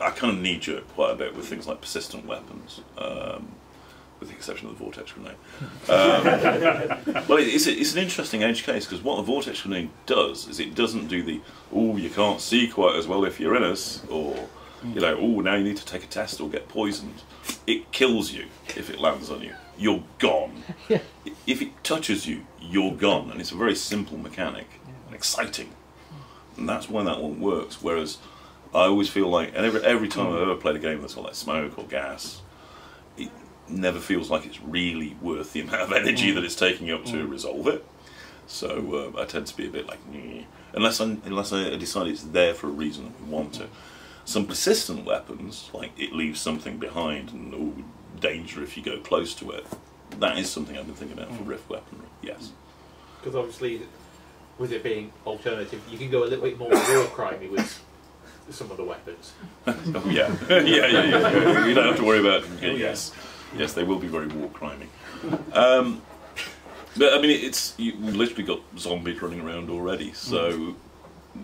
I kind of knee jerk quite a bit with things like persistent weapons, um, with the exception of the vortex grenade. Um, well, it's, a, it's an interesting edge case because what the vortex grenade does is it doesn't do the oh you can't see quite as well if you're in us or you know oh now you need to take a test or get poisoned. It kills you if it lands on you. You're gone. Yeah. If it touches you, you're gone, and it's a very simple mechanic and exciting, and that's why that one works. Whereas I always feel like, and every every time I've ever played a game that's got like smoke or gas, never feels like it's really worth the amount of energy mm. that it's taking up to mm. resolve it. So uh, I tend to be a bit like, "Nyeh." unless I unless I decide it's there for a reason that we want it. Some persistent weapons, like it leaves something behind and oh, danger if you go close to it. That is something I've been thinking about for mm. rift weaponry. Yes. because obviously, with it being alternative, you can go a little bit more war crimey with some of the weapons. Oh yeah, yeah, yeah, yeah, yeah. You don't have to worry about. Oh, yes, yes, they will be very war criming. Um, but I mean, it's you we've literally got zombies running around already. So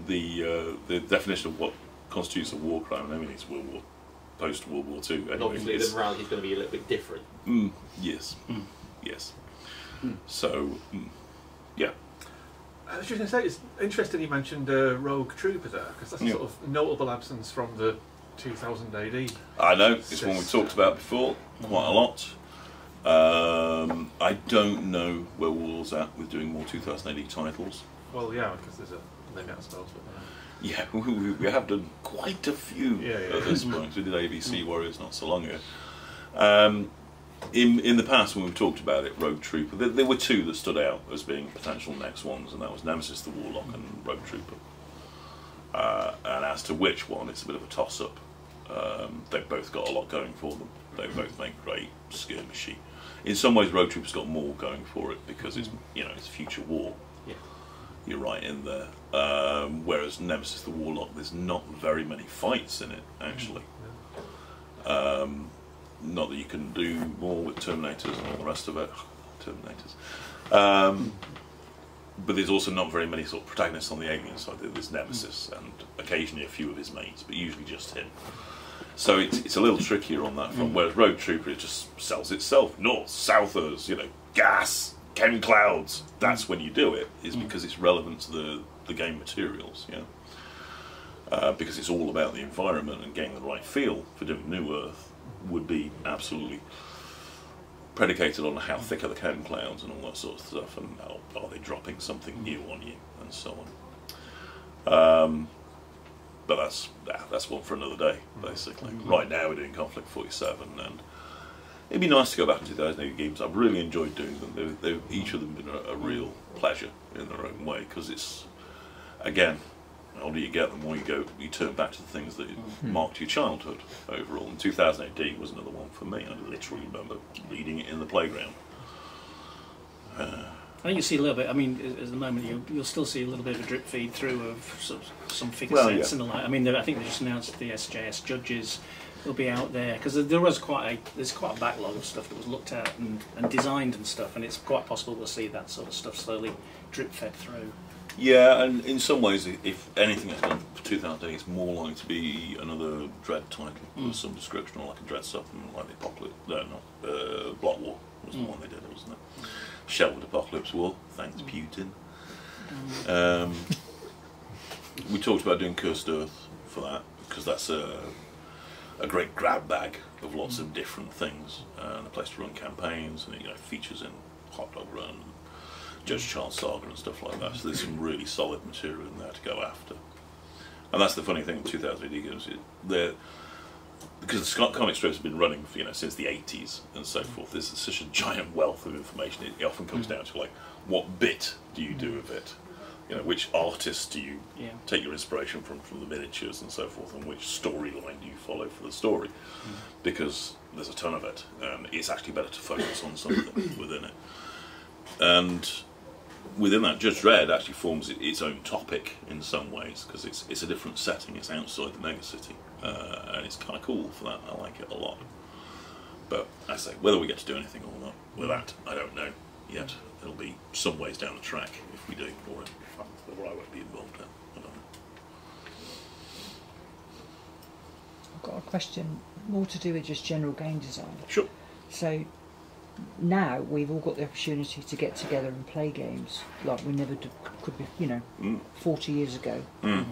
the uh, the definition of what constitutes a war crime, I mean, it's World War, post World War Two. And Anyway, obviously, the morality is going to be a little bit different. Mm, yes, yes. So, mm, yeah. I was just going to say, it's interesting you mentioned uh, Rogue Trooper there, because that's a Yeah. sort of notable absence from the 2000 AD. I know it's one we've talked about before quite a lot. Um, I don't know where War's at with doing more 2000 AD titles. Well, yeah, because there's a limit, I suppose. But, uh, Yeah, we, we, we have done quite a few Yeah, yeah, at this point. We did ABC Warriors not so long ago. Um, in in the past, when we've talked about it, Rogue Trooper, there, there were two that stood out as being potential next ones, and that was Nemesis the Warlock and Rogue Trooper. Uh, and as to which one, it's a bit of a toss up. Um, they've both got a lot going for them. They both make great skirmishy. In some ways, Rogue Trooper's got more going for it because it's you know it's future war. Yeah. You're right in there. Um, whereas Nemesis the Warlock, there's not very many fights in it actually. Um, not that you can do more with Terminators and all the rest of it. Terminators. Um, but there's also not very many sort of protagonists on the alien side. There's Nemesis and occasionally a few of his mates, but usually just him. So it's, it's a little trickier on that front. Whereas Rogue Trooper, it just sells itself. Norts, Southers, you know, gas, chem clouds. That's when you do it, is because it's relevant to the, the game materials, yeah. Uh, because it's all about the environment and getting the right feel for doing Nu Earth would be absolutely predicated on how thick are the chem clouds and all that sort of stuff, and are, are they dropping something new on you, and so on. Um, but that's that's one for another day, basically. Right now we're doing Konflikt 47, and it'd be nice to go back to 2000 AD games. I've really enjoyed doing them. They've, they've, each of them been a, a real pleasure in their own way, because it's, again, the older you get, the more you go, you turn back to the things that marked your childhood overall. And 2000 AD was another one for me. I literally remember reading it in the playground. Uh, I think you see a little bit. I mean, at- the moment, you'll, you'll still see a little bit of a drip feed through of sort of some figure Well, sets yeah. and the like. I mean, I think they just announced the SJS judges will be out there because there was quite a there's quite a backlog of stuff that was looked at and, and designed and stuff, and it's quite possible we'll see that sort of stuff slowly drip fed through. Yeah, and in some ways, if anything has done for 2000 AD, it's more likely to be another Dredd title Mm. some description, or like a Dredd supplement, like the Apocalypse. No, not uh, Block War was Mm. the one they did, wasn't it? Shelved Apocalypse War, thanks Mm. Putin. Um, we talked about doing Cursed Earth for that because that's a a great grab bag of lots of different things uh, and a place to run campaigns and you know features in Hot Dog Run, Judge Child Saga and stuff like that. So there's some really solid material in there to go after. And that's the funny thing with 2000 AD games. it- They're, because the Scott comic strips have been running for, you know since the 80s and so forth. There's such a giant wealth of information. It, it often comes hmm. down to like, what bit do you do of it? You know, which artist do you Yeah. take your inspiration from from the miniatures and so forth, and which storyline do you follow for the story? Hmm. Because there's a ton of it, and it's actually better to focus on something within it. And within that, Judge Dredd actually forms its own topic in some ways because it's it's a different setting. It's outside the megacity, uh, and it's kind of cool for that. I like it a lot. But I say whether we get to do anything or not with that, I don't know yet. It'll be some ways down the track if we do, or or I won't be involved. In. I don't know. I've got a question more to do with just general game design. Sure. So now we've all got the opportunity to get together and play games like we never d- could be, you know, Mm. 40 years ago. Mm.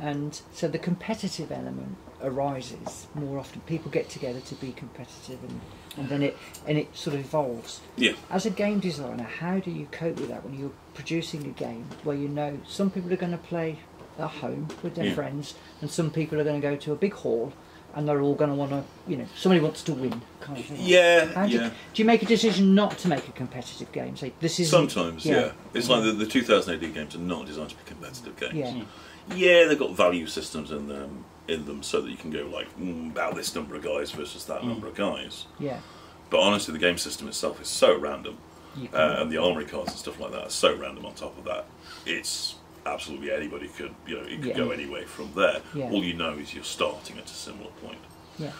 And so the competitive element arises more often. People get together to be competitive, and, and then it and it sort of evolves. Yeah. As a game designer, how do you cope with that when you're producing a game where you know some people are going to play at home with their Yeah. friends, and some people are going to go to a big hall, and they're all going to want to, you know, somebody wants to win, kind of thing. Yeah, How do, you, do you make a decision not to make a competitive game? Say this is Sometimes, yeah. It's like the, the 2000 AD games are not designed to be competitive games. Yeah. Yeah, they've got value systems in them, in them so that you can go like mm, about this number of guys versus that number of guys. Yeah. But honestly, the game system itself is so random, uh, and the armory cards and stuff like that are so random. On top of that, it's absolutely anybody could you know it could Yeah. go anyway from there. Yeah. All you know is you're starting at a similar point. Yeah.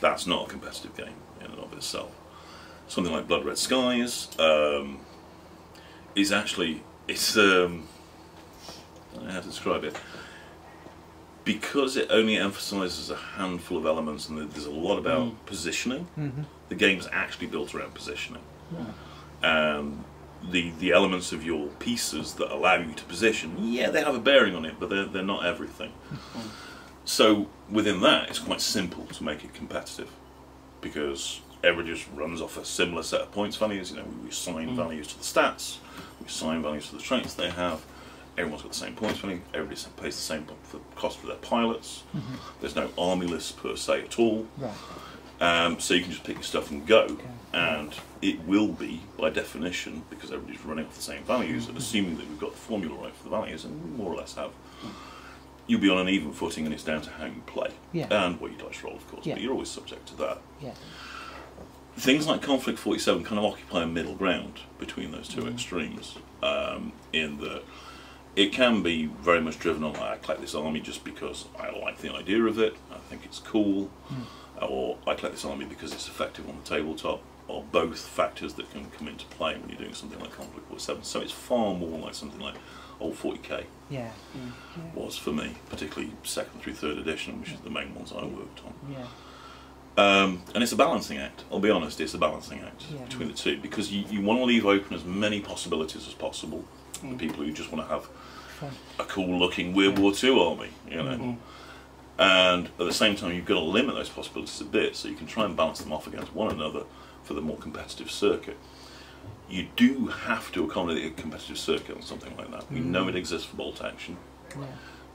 That's not a competitive game in and of itself. Something like Blood Red Skies um, is actually it's um, I don't know how to describe it because it only emphasises a handful of elements and there's a lot about positioning. Mhm. The game's actually built around positioning. Right. Um, the the elements of your pieces that allow you to position, yeah, they have a bearing on it, but they're they're not everything. So within that, it's quite simple to make it competitive because everybody just runs off a similar set of points values. You know, we assign values to the stats, we assign values to the traits they have, everyone's got the same points value. Everybody pays the same for cost for their pilots. Mhm. There's no army list per se at all. Right. Um, so you can just pick your stuff and go, Okay. And it will be, by definition, because everybody's running off the same values, assuming that we've got the formula right for the values, and we more or less have, you'll be on an even footing, and it's down to how you play Yeah. and what you dice roll, of course. Yeah. But you're always subject to that. Yeah. Things like Konflikt 47 kind of occupy a middle ground between those two Mhm. extremes, um, in that it can be very much driven on I collect this army just because I like the idea of it, I think it's cool, or I collect this army because it's effective on the tabletop, or both factors that can come into play when you're doing something like Konflikt 47. So it's far more like something like old 40k Yeah. was for me, particularly second through third edition, which is the main ones I worked on. Yeah. Um, and it's a balancing act. I'll be honest, it's a balancing act Yeah. between the two because you, you want to leave open as many possibilities as possible Mm. for people who just want to have a cool-looking World War II army, you know. Mhm. And at the same time, you've got to limit those possibilities a bit so you can try and balance them off against one another for the more competitive circuit. You do have to accommodate a competitive circuit on something like that. We Mm. know it exists for bolt action. Yeah.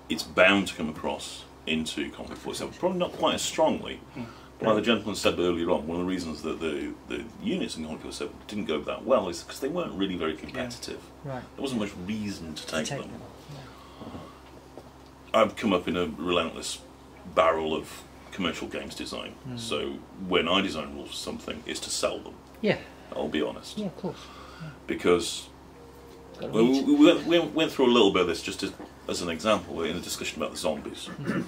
It's bound to come across into Konflikt 47, probably not quite as strongly. Mm. But like the gentleman said earlier on, one of the reasons that the, the units in Konflikt 47 didn't go that well is because they weren't really very competitive. Right. There wasn't much reason to take, Take them. them. I've come up in a relentless barrel of commercial games design. Mm. So when I design rules for something, it's to sell them. Yeah. I'll be honest, Yeah. Of course. because Got we, we, went, we went through a little bit of this just as, as an example in a discussion about the zombies, hmm.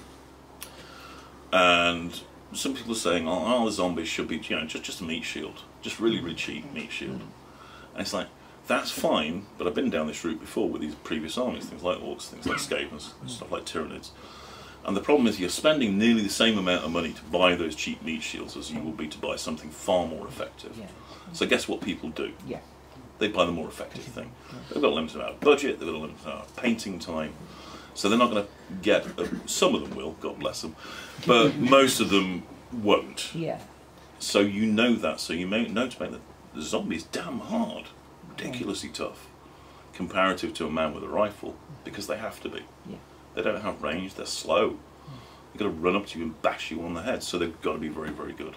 and some people are saying, "Oh, oh, the zombies should be, you know, just just a meat shield, just really, really cheap hmm. meat shield," hmm. and it's like. That's fine, but I've been down this route before with these previous armies, things like orcs, things like skavens, stuff like tyranids. And the problem is you're spending nearly the same amount of money to buy those cheap meat shields as you will be to buy something far more effective. Yeah. So guess what people do? Yeah. They buy the more effective thing. They've got a limited amount of budget, they've got a limited amount of painting time, so they're not going to get. A, some of them will, God bless them, but most of them won't. Yeah. So you know that. So you may know to make the, the zombies damn hard, ridiculously tough, comparative to a man with a rifle, because they have to be. Yeah. They don't have range. They're slow. They've got to run up to you and bash you on the head. So they've got to be very, very good.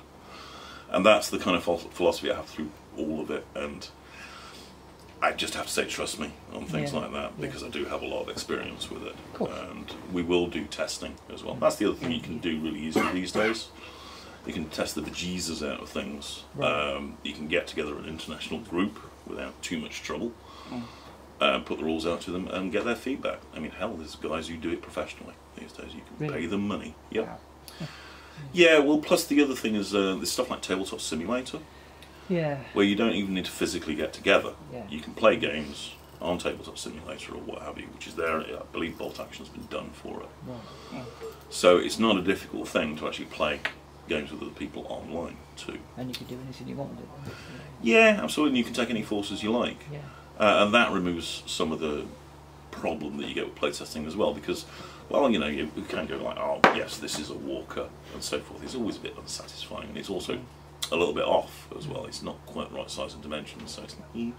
And that's the kind of philosophy I have through all of it. And I just have to say, trust me on things Yeah. like that Yeah. because I do have a lot of experience with it. Cool. And we will do testing as well. That's the other thing you can do really easily these days. You can test the bejesus out of things. Right. Um, you can get together an international group without too much trouble. Mm. Uh, put the rules out to them and get their feedback. I mean, hell, there's guys who do it professionally these days. You can Really? pay them money. Yep. Wow. Yeah. Well, plus the other thing is uh, there's stuff like Tabletop Simulator, Yeah. where you don't even need to physically get together. Yeah. You can play games on Tabletop Simulator or what have you, which is there. I believe Bolt Action's been done for it. Right. So it's not a difficult thing to actually play games with other people online too. And you can do anything you want. with it. Yeah, absolutely. and You can take any forces you like. Yeah. Uh, and that removes some of the problem that you get with playtesting as well, because, well, you know, you, you can go like, oh, yes, this is a walker, and so forth. It's always a bit unsatisfying, and it's also a little bit off as well. It's not quite the right size and dimensions, so it's, mm.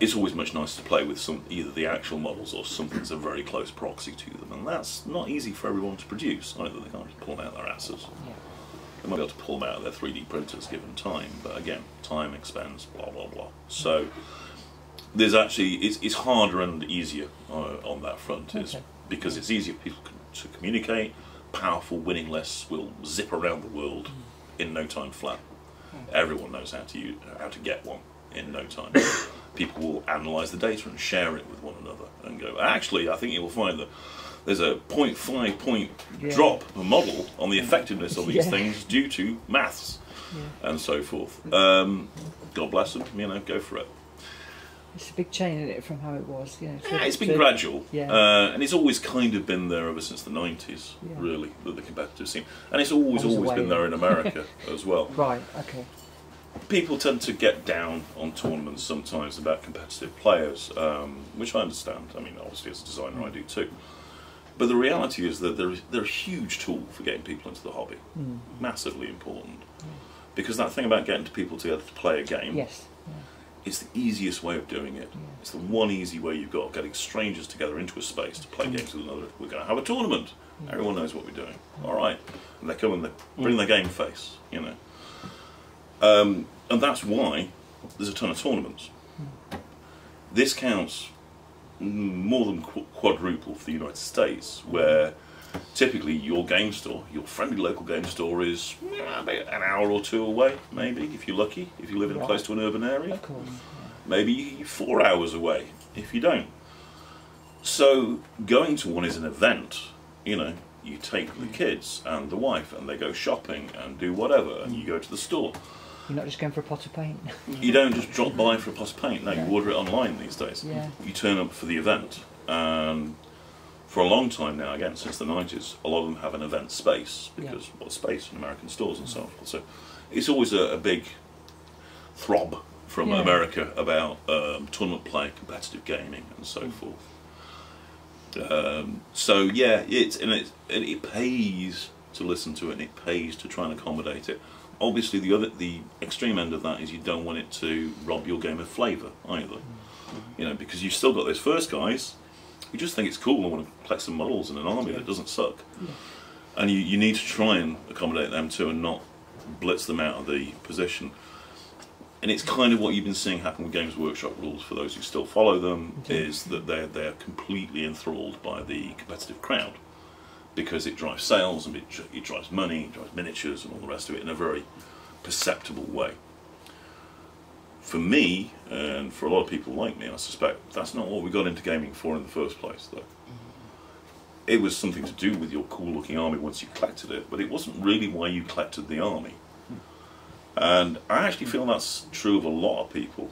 it's always much nicer to play with some either the actual models or something that's a very close proxy to them, and that's not easy for everyone to produce. Either they can't just pull out their asses. Yeah. They might be able to pull them out of their 3D printers given time, but again, time expands, blah blah blah. So there's actually it's, it's harder and easier uh, on that front, is because it's easier for people to communicate. Powerful winning lists will zip around the world in no time flat. Everyone knows how to use, how to get one in no time. people will analyse the data and share it with one another and go. Actually, I think you will find that there's a 0.5 point Yeah. drop model on the effectiveness of these Yeah. things due to maths Yeah. and so forth. Um, God bless them, you know, go for it. It's a big change in it from how it was. You know, Yeah, it's been so- gradual, Yeah. uh, and it's always kind of been there ever since the 90s, Yeah. really, the, the competitive scene. And it's always, Always always been there in America as well. Right. Okay. People tend to get down on tournaments sometimes about competitive players, um, which I understand. I mean, obviously, as a designer, I do too. But the reality is that they're, they're a huge tool for getting people into the hobby. Mm. Massively important. Because that thing about getting people together to play a game Yes. it's the easiest way of doing it. It's the one easy way you've got of getting strangers together into a space to play games with another. We're going to have a tournament. Everyone knows what we're doing. All right, and they come and they bring their game face. You know, um, and that's why there's a ton of tournaments. This counts mm, more than qu- quadruple for the United States, where typically your game store, your friendly local game store, is eh, about an hour or two away, maybe if you're lucky. If you live in Right. close to an urban area, Of course. maybe four hours away if you don't. So going to one is an event. You know, you take the mm. kids and the wife, and they go shopping and do whatever, and you go to the store. You're not just going for a pot of paint. You don't just drop by for a pot of paint. No, you order it online these days. Yeah. You turn up for the event. And for a long time now, again, since the 90s, a lot of them have an event space Yeah. because, well, space in American stores and so forth. So it's always a, a big throb from Yeah. America about um, tournament play, competitive gaming, and so Mm. forth. Um, so yeah, it's and it and it pays to listen to it, and it pays to try and accommodate it. Obviously, the other the extreme end of that is you don't want it to rob your game of flavour either. You know, because you've still got those first guys who just think it's cool and want to collect some models in an army that doesn't suck, and you, you need to try and accommodate them too, and not blitz them out of the position. And it's kind of what you've been seeing happen with Games Workshop rules for those who still follow them is that they're they're completely enthralled by the competitive crowd because it drives sales and it, it drives money, it drives miniatures and all the rest of it in a very perceptible way. For me, and for a lot of people like me, I suspect that's not what we got into gaming for in the first place, though. Mm-hmm. It was something to do with your cool looking army once you collected it, but it wasn't really why you collected the army. Hmm. And I actually feel that's true of a lot of people.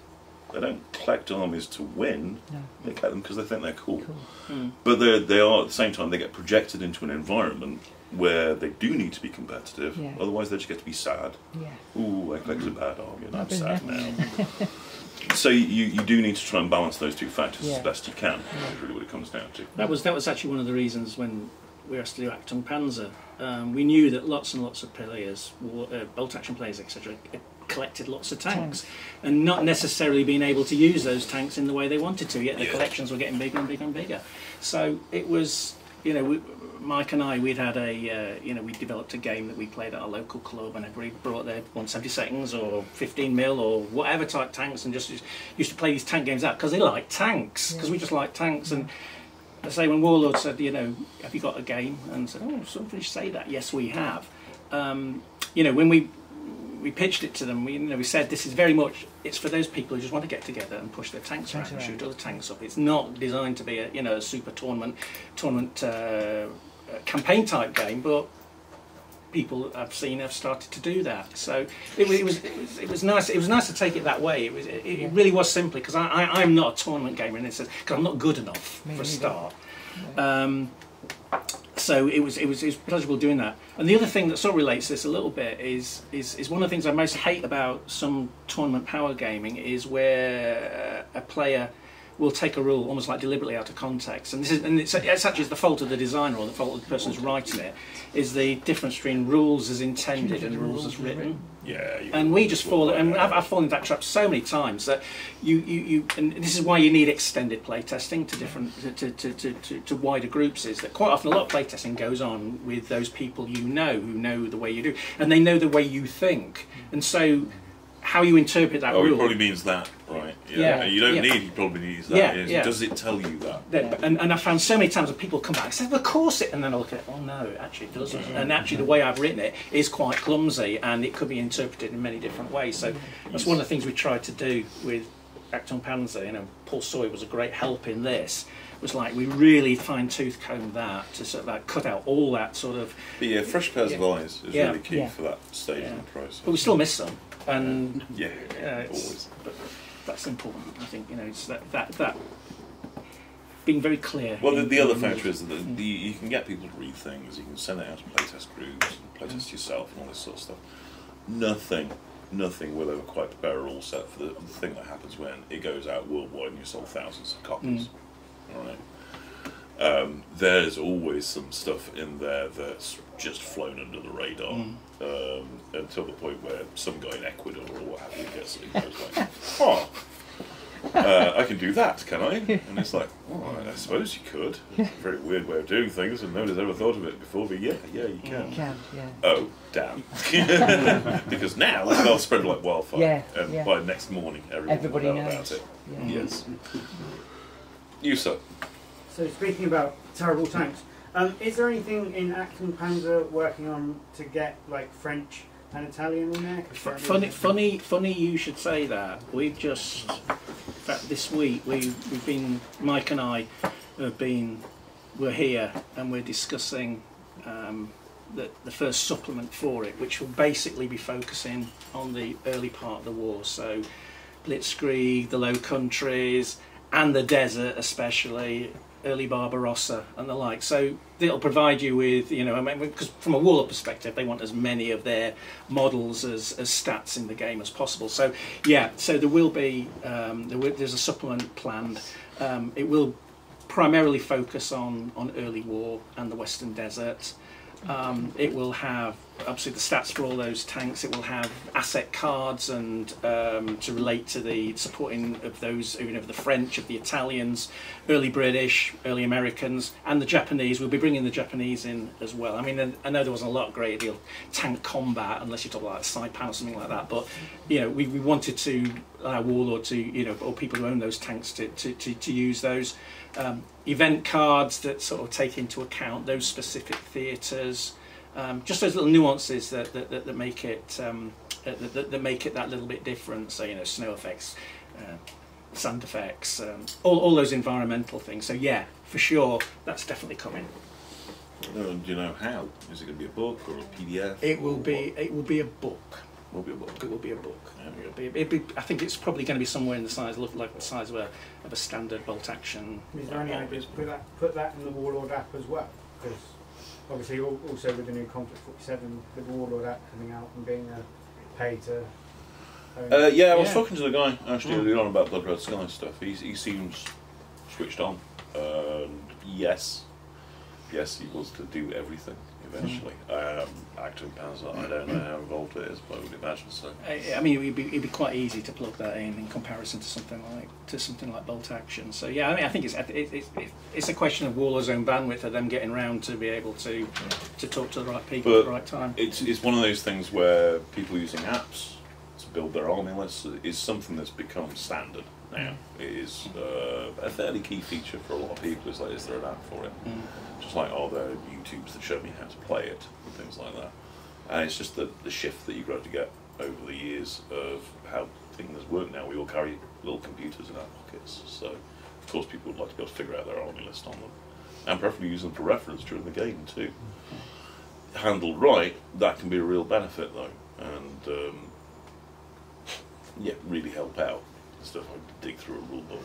They don't collect armies to win, No. they collect them because they think they're cool. Cool. Mm. But they're, they are, at the same time, they get projected into an environment where they do need to be competitive, Yeah. otherwise they just get to be sad. Yeah. Ooh, I collected a bad army and I'm sad there. now. so you, you do need to try and balance those two factors Yeah. as best you can, is really what it comes down to. That was that was actually one of the reasons when we were asked to do Achtung Panzer. Um, we knew that lots and lots of players, uh, bolt action players, etc., collected lots of tanks, Tanks. and not necessarily being able to use those tanks in the way they wanted to. Yet the Yeah. collections were getting bigger and bigger and bigger. So it was, you know, we, Mike and I, we'd had a, uh, you know, we developed a game that we played at our local club, and everybody brought their 172nd or 15 mil or whatever type tanks, and just used to play these tank games out because they like tanks, because we just like tanks and. I say when Warlord said, you know, have you got a game? And I said, oh, somebody say that. Yes, we have. Um, you know, when we we pitched it to them, we, you know, we said this is very much it's for those people who just want to get together and push their tanks around Tanks and around. shoot other tanks up. It's not designed to be a you know a super tournament tournament uh, uh, campaign type game, but people I've seen have started to do that. So it, wa- it was it was it was nice. It was nice to take it that way. It was it, it really was simply because I, I I'm not a tournament gamer, and it's because I'm not good enough for a start. Um, so it was it was it was pleasurable doing that. And the other thing that sort of relates this a little bit is is is one of the things I most hate about some tournament power gaming is where a player will take a rule almost like deliberately out of context. And this is and it's, it's actually the fault of the designer or the fault of the person who's writing it is the difference between rules as intended and rules as written Yeah. And we just fall and I've, I've fallen into that trap so many times that you, you, you and this is why you need extended play testing to different to, to, to, to, to wider groups is that quite often a lot of play testing goes on with those people you know who know the way you do and they know the way you think and so how you interpret that Oh, it rule probably means that, right? Yeah, You don't yeah. need. He probably needs that. Yeah, yeah. Does it tell you that? that, and, and I found so many times that people come back and say, "Of course it," and then I look at, it, "Oh no, actually it actually doesn't." Mm-hmm. And actually, the way I've written it is quite clumsy, and it could be interpreted in many different ways. So that's one of the things we tried to do with Achtung Panzer. You know, Paul Sawyer was a great help in this. It was like we really fine tooth combed that to sort of like cut out all that sort of, But yeah, fresh pairs of eyes is Yeah. really key Yeah. for that stage Yeah. of the process. but we still miss some, and Yeah, yeah, it's, always. but that's important. I think you know, it's that that that being very clear. Well, the, the other factor is that the, mm. the, you can get people to read things. You can send it out to playtest groups, and playtest yourself, and all this sort of stuff. Nothing, nothing will ever quite prepare a rule set for the, the thing that happens when it goes out worldwide and you sold thousands of copies. Mm. All right. Um, there's always some stuff in there that's just flown under the radar mm. Um, until the point where some guy in Ecuador or what have you gets it and goes like, "Oh, uh, I can do that, can I? And it's like, oh, I suppose you could. It's a very weird way of doing things, and nobody's ever thought of it before. But yeah, yeah, you can. You Can, yeah. Oh, damn. because now they'll spread like wildfire. Yeah, and yeah. by next morning, everyone Everybody will know knows. about it. Yeah. Yes. You, sir. So speaking about terrible tanks, um, is there anything in Achtung Panzer working on to get like French and Italian in there? F- funny, funny, funny. You should say that. We've just, in fact, this week we we've been Mike and I have been we're here and we're discussing um, the the first supplement for it, which will basically be focusing on the early part of the war. So Blitzkrieg, the Low Countries, and the desert, especially early Barbarossa and the like. So it'll provide you with, you know, I mean, because from a Warlord perspective, they want as many of their models as, as stats in the game as possible. So yeah, so there will be um, there will, there's a supplement planned. Um, it will primarily focus on on early war and the Western Desert. Um, it will have obviously the stats for all those tanks. It will have asset cards and um, to relate to the supporting of those, know, of the French, of the Italians, early British, early Americans, and the Japanese. We'll be bringing the Japanese in as well. I mean, I know there wasn't a lot of great deal tank combat unless you talk about like Saipan or something like that. But you know, we, we wanted to allow Warlord to, you know, or people who own those tanks to to, to, to use those um, event cards that sort of take into account those specific theatres. Um, just those little nuances that, that, that, that make it um, uh, that, that, that make it that little bit different. So you know, snow effects, uh, sand effects, um, all, all those environmental things. So yeah, for sure, that's definitely coming. Do you know how? Is it going to be a book or a PDF? It will or be it will be a book. What? Will be a book. It will be a book. Yeah. It'll be, it'll be, I think it's probably going to be somewhere in the size, look like the size of a of a standard bolt action. Is there any idea to put that put that in the Warlord app as well? Because obviously, also with the new Konflikt 47, the Warlord app coming out and being a pay to. Uh, yeah, I was Yeah. talking to the guy actually Mm. earlier on about Blood Red Sky stuff. He, he seems switched on. And yes, yes, he wants to do everything eventually. Um, Achtung Panzer, I don't know how involved it is, but I would imagine so. I I mean, it'd be, it'd be quite easy to plug that in in comparison to something like to something like bolt action. So yeah, I mean, I think it's it, it, it, it's a question of Waller's own bandwidth of them getting round to be able to to talk to the right people But at the right time. It's, it's one of those things where people using apps to build their army lists is something that's become standard now. It is uh, a fairly key feature for a lot of people. It's like, is there an app for it? Mm. Just like, oh, there are YouTubes that show me how to play it and things like that. And it's just the, the shift that you've got to get over the years of how things work now. We all carry little computers in our pockets. So, of course, people would like to be able to figure out their army list on them. And preferably use them for reference during the game, too. Handled right, that can be a real benefit, though. And, um, yeah, really help out. Instead of having dig through a rule book.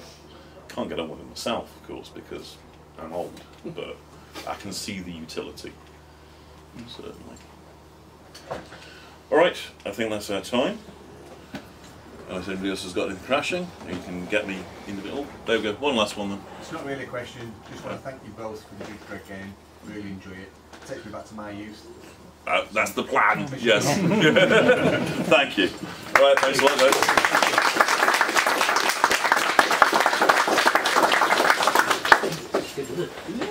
Can't get on with it myself, of course, because I'm old, but I can see the utility. Certainly. Alright, I think that's our time. Unless anybody else has got anything crashing, you can get me into it all. There we go, one last one then. It's not really a question. Just want to thank you both for the big great game. Really enjoy it. Takes me back to my youth. Uh, that's the plan, yes. Thank you. Right, thanks a lot, guys. Yeah.